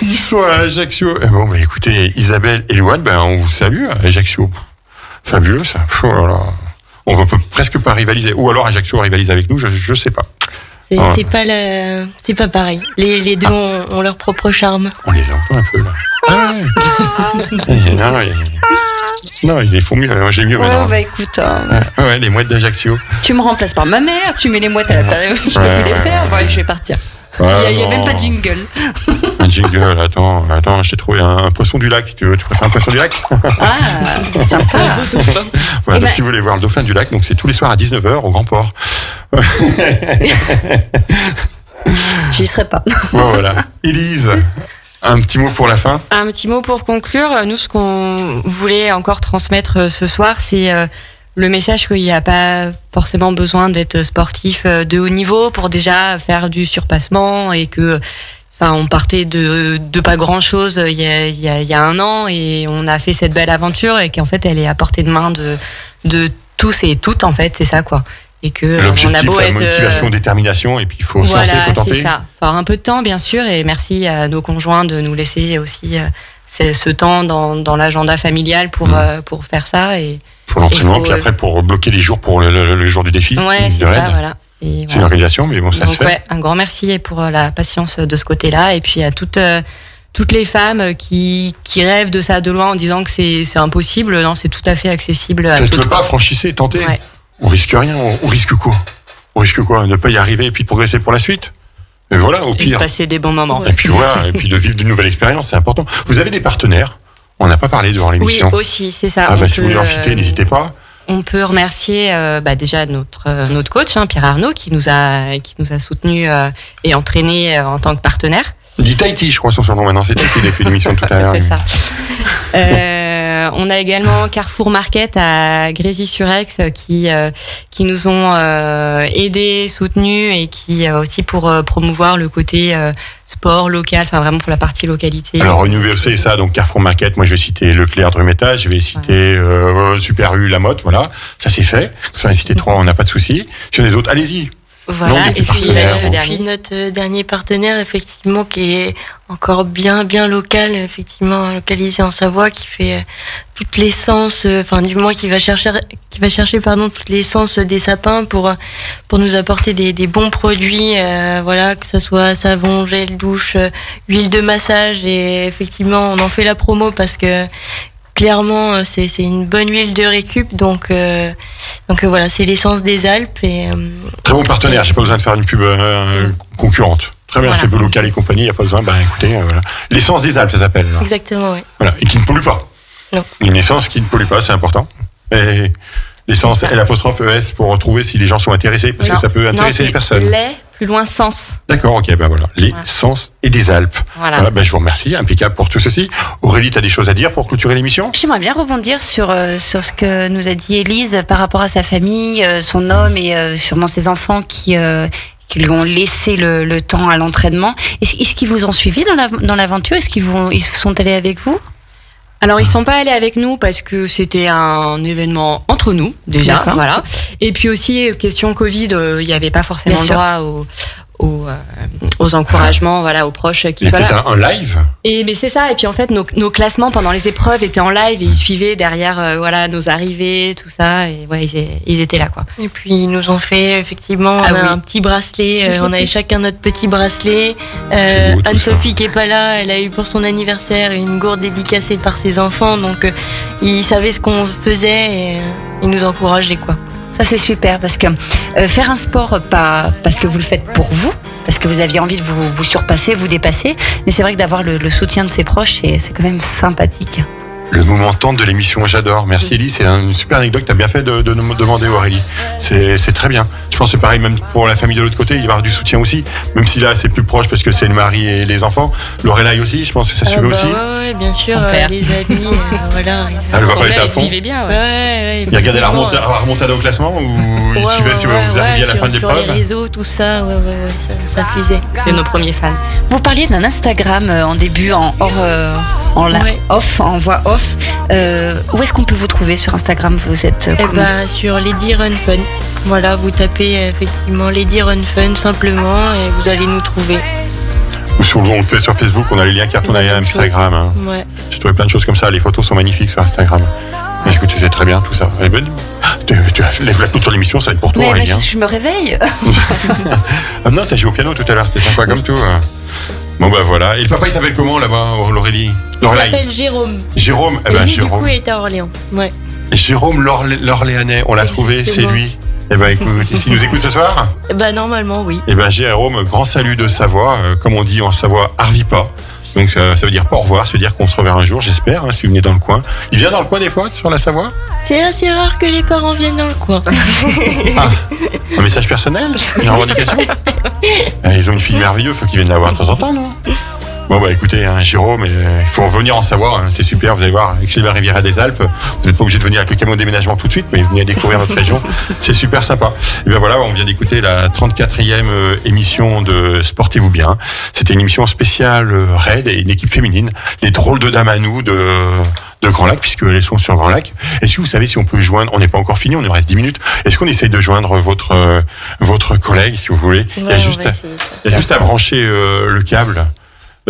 Ils sont à Ajaccio. Eh Bon, bah, écoutez, Isabelle et Louane, ben, on vous salue à Ajaccio. Fabuleux, ça. Oh là là. On ne peut presque pas rivaliser. Ou alors Ajaccio rivalise avec nous, je, je sais pas. C'est pas c'est pas pareil. Les, les deux ont, ont leur propre charme. On les entend un peu, là. Ah ouais. Non, il- font mieux. Moi, j'ai mieux Ouais, maintenant. bah écoute, hein, Ouais, ouais, les mouettes d'Ajaccio. tu me remplaces par ma mère, tu mets les mouettes à la période, je peux Ouais, plus les faire, ouais. ouais, je vais partir. Il n'y a, même pas de jingle. Un jingle, attends, attends, je t'ai trouvé un, un poisson du lac, si tu veux. Tu préfères un poisson du lac? Ah, sympa. Voilà, Eh donc ben- si vous voulez voir le dauphin du lac, donc c'est tous les soirs à 19h au Grand Port. J'y serai pas. Bon, voilà. Élise, un petit mot pour la fin. Un petit mot pour conclure. Nous, ce qu'on voulait encore transmettre euh, ce soir, c'est euh, le message qu'il n'y a pas forcément besoin d'être sportif euh, de haut niveau pour déjà faire du surpassement et que, enfin, on partait de, pas grand chose il y, a, il, y a, il y a un an et on a fait cette belle aventure et qu'en fait, elle est à portée de main de, de tous et toutes, en fait, c'est ça, quoi. Et que on a beau la être. euh, motivation, détermination, et puis il faut se lancer, il voilà, faut tenter. c'est ça. Faut avoir un peu de temps, bien sûr, et merci à nos conjoints de nous laisser aussi euh, ce, temps dans, dans l'agenda familial pour, Mm. euh, pour faire ça. Et Pour l'entraînement, puis après pour bloquer les jours pour le, le- le jour du défi. ouais, c'est ça, voilà. Et C'est une voilà. organisation, mais bon, ça se Donc fait. ouais, un grand merci pour euh, la patience de ce côté-là, et puis à toutes euh, toutes les femmes qui, qui rêvent de ça de loin en disant que c'est impossible. Non, c'est tout à fait accessible. Faites-le pas, franchissez, tentez. Ouais. On risque rien, on, on risque quoi? On risque quoi? Ne pas y arriver et puis de progresser pour la suite? Et voilà, au Et de pire. passer des bons moments. Et puis voilà, et puis de vivre d'une nouvelle expérience, c'est important. Vous avez des partenaires? On n'a pas parlé durant Oui, l'émission. aussi, c'est ça. ah bah si vous voulez en citer, euh, n'hésitez pas. On peut remercier euh, bah, déjà notre euh, notre coach hein, Pierre Arnaud qui nous a qui nous a soutenu et entraîné en tant que partenaire. Dit Tahiti, je crois, son surnom maintenant. C'est Tahiti depuis l'émission tout à l'heure. C'est ça. Euh, on a également Carrefour Market à Grésy-sur-Aix euh, qui euh, qui nous ont euh, aidés, soutenus et qui aussi pour promouvoir le côté sport local, enfin vraiment pour la partie localité. Alors au UVC, ça, donc Carrefour Market, moi je vais citer Leclerc Drumeta, je vais citer Super U, La Motte, voilà, ça c'est fait. J'en ai cité trois, on n'a pas de souci. Sur les autres, allez-y. Voilà. Et puis euh, puis notre euh, dernier partenaire, effectivement, qui est encore bien, bien local, effectivement, localisé en Savoie, qui fait euh, toute l'essence, euh, enfin, du moins, qui va chercher, qui va chercher, pardon, toute l'essence des sapins pour, pour nous apporter des, des bons produits, euh, voilà, que ça soit savon, gel, douche, huile de massage, et effectivement, on en fait la promo parce que, Clairement, euh, c'est c'est une bonne huile de récup, donc euh, donc euh, voilà, c'est l'essence des Alpes et euh, Très bon partenaire, j'ai pas besoin de faire une pub euh, concurrente. Très bien, Voilà. c'est peu local et compagnie, il n'y a pas besoin. Ben écoutez, euh, voilà. L'essence des Alpes, ça s'appelle. là. exactement, ouais. Voilà, et qui ne pollue pas. Non. Une essence qui ne pollue pas, c'est important. Et l'essence L apostrophe ES pour retrouver si les gens sont intéressés, parce Non. que ça peut intéresser les personnes. lait, plus loin sens. D'accord, ok, ben voilà. L'essence et des Alpes. Voilà. Voilà, ben je vous remercie, impeccable pour tout ceci. Aurélie, tu as des choses à dire pour clôturer l'émission? J'aimerais bien rebondir sur, euh, sur ce que nous a dit Élise par rapport à sa famille, euh, son homme et euh, sûrement ses enfants qui, euh, qui lui ont laissé le, le temps à l'entraînement. Est-ce est-ce qu'ils vous ont suivi dans la- dans l'aventure? Est-ce qu'ils vont- ils sont allés avec vous? Alors ils sont pas allés avec nous parce que c'était un événement entre nous déjà, voilà. Et puis aussi euh, question Covid, euh, il n'y avait pas forcément le droit aux, aux, euh, aux encouragements, voilà, aux proches qui voilà. peut-être un, un live Et mais c'est ça. Et puis en fait, nos, nos classements pendant les épreuves étaient en live et ils suivaient derrière, euh, voilà, nos arrivées, tout ça. Et ouais, ils, étaient là, quoi. Et puis ils nous ont fait effectivement Ah on a oui. un petit bracelet, euh, on avait chacun notre petit bracelet. Euh, Anne-Sophie qui est pas là, elle a eu pour son anniversaire une gourde dédicacée par ses enfants, donc euh, ils savaient ce qu'on faisait et euh, ils nous encourageaient quoi. Ça c'est super parce que euh, faire un sport pas parce que vous le faites pour vous, parce que vous aviez envie de vous, surpasser, vous dépasser, mais c'est vrai que d'avoir le, le soutien de ses proches, c'est quand même sympathique. Le moment tente de l'émission, j'adore. Merci Ellie, c'est une super anecdote. T'as bien fait de, de nous demander Aurélie. C'est c'est très bien. Je pense que c'est pareil même pour la famille de l'autre côté, il va y avoir du soutien aussi. Même si là c'est plus proche parce que c'est le mari et les enfants. Lorelai aussi, je pense que ça suivait Ah bah aussi. ouais, bien sûr, euh, les amis, euh, voilà. ils- Ah, était père, à il fond. vivait bien. Ouais, Ouais. ouais, ouais, Il regardait la remontade, la remontada au classement ou il suivait ouais, si ouais, vous ouais, arriviez à la sur- fin de Sur les l'épreuve réseaux, tout ça, ouais, ouais, ouais, ça, ça fusait. C'est nos premiers fans. Vous parliez d'un Instagram euh, en début, en hors, euh, en la- Ouais. off, en voix off. Euh, où est-ce qu'on peut vous trouver sur Instagram? Vous êtes euh, Eh ben, sur Lady Run Fun. Voilà, vous tapez effectivement Lady Run Fun simplement et vous allez nous trouver. Ou sur, on le fait sur Facebook, on a les liens qui retournent à Instagram. Hein. Ouais. J'ai trouvé plein de choses comme ça. Les photos sont magnifiques sur Instagram. Mais écoutez, c'est très bien tout ça. Eh ben, tu, tu as lève la sur l'émission, ça va être pour toi, Mais hein. je, je me réveille. Ah non, t'as joué au piano tout à l'heure, c'était sympa comme tout. Bon bah voilà. Et le papa il s'appelle comment là-bas, Aurélie Il s'appelle Jérôme. Jérôme, eh et ben lui, du Jérôme. coup, il est à Orléans. Ouais. Jérôme l'Orlé- l'Orléanais, on l'a trouvé, c'est lui. Eh ben écoute, s'il nous écoute ce soir Bah, normalement, oui. Eh ben Jérôme, grand salut de Savoie, euh, comme on dit en Savoie, Arvipa. Donc ça, ça veut dire pas au revoir, ça veut dire qu'on se reverra un jour, j'espère, hein, si vous venez dans le coin. Il vient dans le coin des fois, sur la Savoie? C'est assez rare que les parents viennent dans le coin. Ah, un message personnel? Une revendication? Euh, Ils ont une fille merveilleuse, faut qu'ils viennent la voir de temps en temps, non? Bon bah écoutez, hein, Jérôme, euh, il faut venir en savoir, hein, c'est super, vous allez voir, la Riviera des Alpes, vous n'êtes pas obligé de venir avec le camion déménagement tout de suite, mais venez découvrir notre région, c'est super sympa. Et bien voilà, on vient d'écouter la 34e euh, émission de Sportez-vous bien. C'était une émission spéciale euh, raid et une équipe féminine, les drôles de dames à nous de de Grand Lac, puisque elles sont sur Grand Lac. Est-ce que vous savez si on peut joindre, on n'est pas encore fini, on nous reste 10 minutes, est-ce qu'on essaye de joindre votre euh, votre collègue, si vous voulez? Il y a juste à- il y a juste à brancher euh, le câble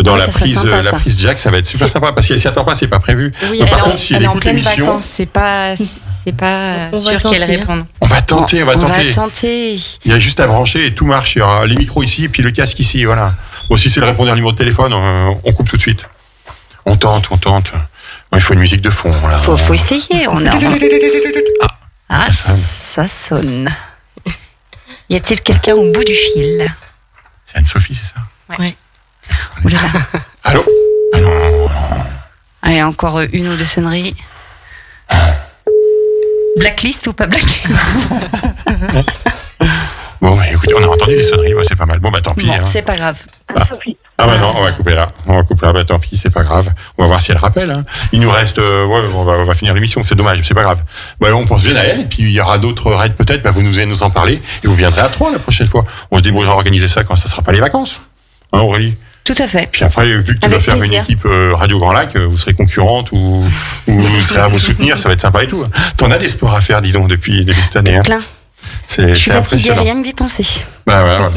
dans Oui, la prise, sympa, euh, la ça. prise jack, ça va être super sympa parce qu'elle s'y attend pas, c'est pas prévu. Oui, par est en- contre, si elle, elle est en pleine vacances. C'est pas, c'est pas On sûr qu'elle hein. réponde. on va tenter, on va on tenter. va tenter. Il y a juste à brancher et tout marche. Il y aura les micros ici, puis le casque ici, voilà. Bon, si c'est le répondeur numéro de téléphone, on coupe tout de suite. On tente, on tente. Bon, il faut une musique de fond, là. Faut, faut essayer. On a... Ah, ça sonne. Y a-t-il quelqu'un au bout du fil? C'est Anne-Sophie, c'est ça? Ouh là là. Allô Allez, encore une ou deux sonneries. Blacklist ou pas blacklist Bon, bah, écoutez, on a entendu les sonneries, bah, c'est pas mal. Bon, bah tant pis. Bon, hein. c'est pas grave. Ah bah non, on va couper là. On va couper là, bah tant pis, c'est pas grave. On va voir si elle rappelle. Hein. Il nous reste, euh, ouais, on va, on va finir l'émission, c'est dommage, c'est pas grave. Bah on pense bien à elle, et puis il y aura d'autres raids peut-être, bah vous nous allez nous en parler, et vous viendrez à trois la prochaine fois. On se débrouillera à organiser ça quand ça sera pas les vacances. Hein Aurélie? Tout à fait. Puis après, vu que tu vas faire plaisir. une équipe euh, Radio Grand Lac, euh, vous serez concurrente ou, ou vous serez à vous soutenir, ça va être sympa et tout. T'en as des sports à faire, dis donc, depuis, depuis cette année. Hein. Plein. C'est Je suis fatiguée rien que d'y penser. Bah voilà.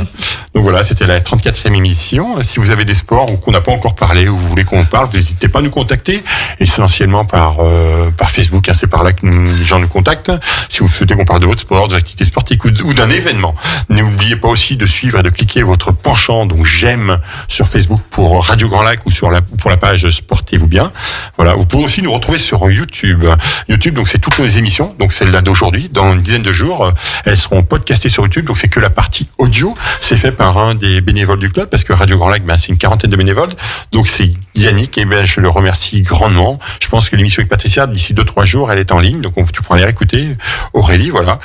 Donc voilà, c'était la 34e émission. Si vous avez des sports ou qu'on n'a pas encore parlé ou vous voulez qu'on parle, n'hésitez pas à nous contacter, essentiellement par euh, par Facebook. hein, c'est par là que les gens nous contactent. Si vous souhaitez qu'on parle de votre sport, de l'activité sportive ou d'un événement, n'oubliez pas aussi de suivre et de cliquer votre penchant, donc j'aime sur Facebook pour Radio Grand Lac ou sur la pour la page Sportez-vous bien. Voilà, vous pouvez aussi nous retrouver sur YouTube. YouTube, donc c'est toutes nos émissions, donc celle-là d'aujourd'hui, dans une dizaine de jours, euh, elles seront podcastées sur YouTube. Donc c'est que la partie audio, c'est fait par un des bénévoles du club, parce que Radio Grand Lac, ben, c'est une quarantaine de bénévoles. Donc c'est Yannick, et ben je le remercie grandement. Je pense que l'émission avec Patricia, d'ici deux trois jours, elle est en ligne, donc on, tu pourras aller écouter. Aurélie, voilà.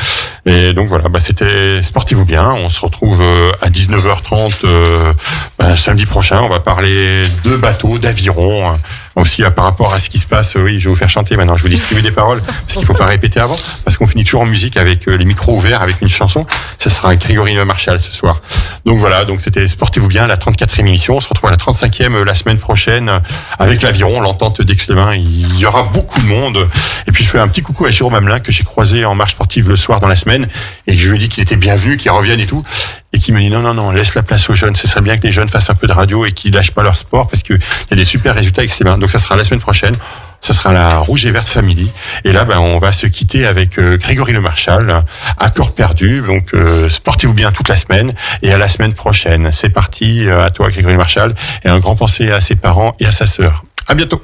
Et donc voilà, bah, c'était Sportez-vous bien. On se retrouve euh, à 19h30 euh, ben, samedi prochain. On va parler de bateaux, d'avirons. Aussi euh, par rapport à ce qui se passe, oui, je vais vous faire chanter maintenant. Je vous distribuer des paroles parce qu'il faut pas répéter avant, parce qu'on finit toujours en musique avec euh, les micros ouverts avec une chanson. Ce sera avec Grégory Marshall ce soir. Donc voilà, donc c'était Sportez-vous bien, la 34e émission. On se retrouve à la 35e euh, la semaine prochaine euh, avec l'aviron, l'entente d'Aix-les-Bains. Il y aura beaucoup de monde. Et puis je fais un petit coucou à Jérôme Hamelin que j'ai croisé en marche sportive le soir dans la semaine et je lui ai dit qu'il était bienvenu, qu'il revienne et tout. Et qui me dit non, non, non, laisse la place aux jeunes. Ce serait bien que les jeunes fassent un peu de radio et qu'ils lâchent pas leur sport parce qu'il y a des super résultats avec ses mains. Donc ça sera la semaine prochaine. Ce sera la Rouge et Verte Family. Et là, ben, on va se quitter avec euh, Grégory Le Marchal, accord perdu. Donc, euh, sportez-vous bien toute la semaine et à la semaine prochaine. C'est parti. euh, à toi, Grégory Le Marchal. Et un grand pensée à ses parents et à sa sœur. À bientôt.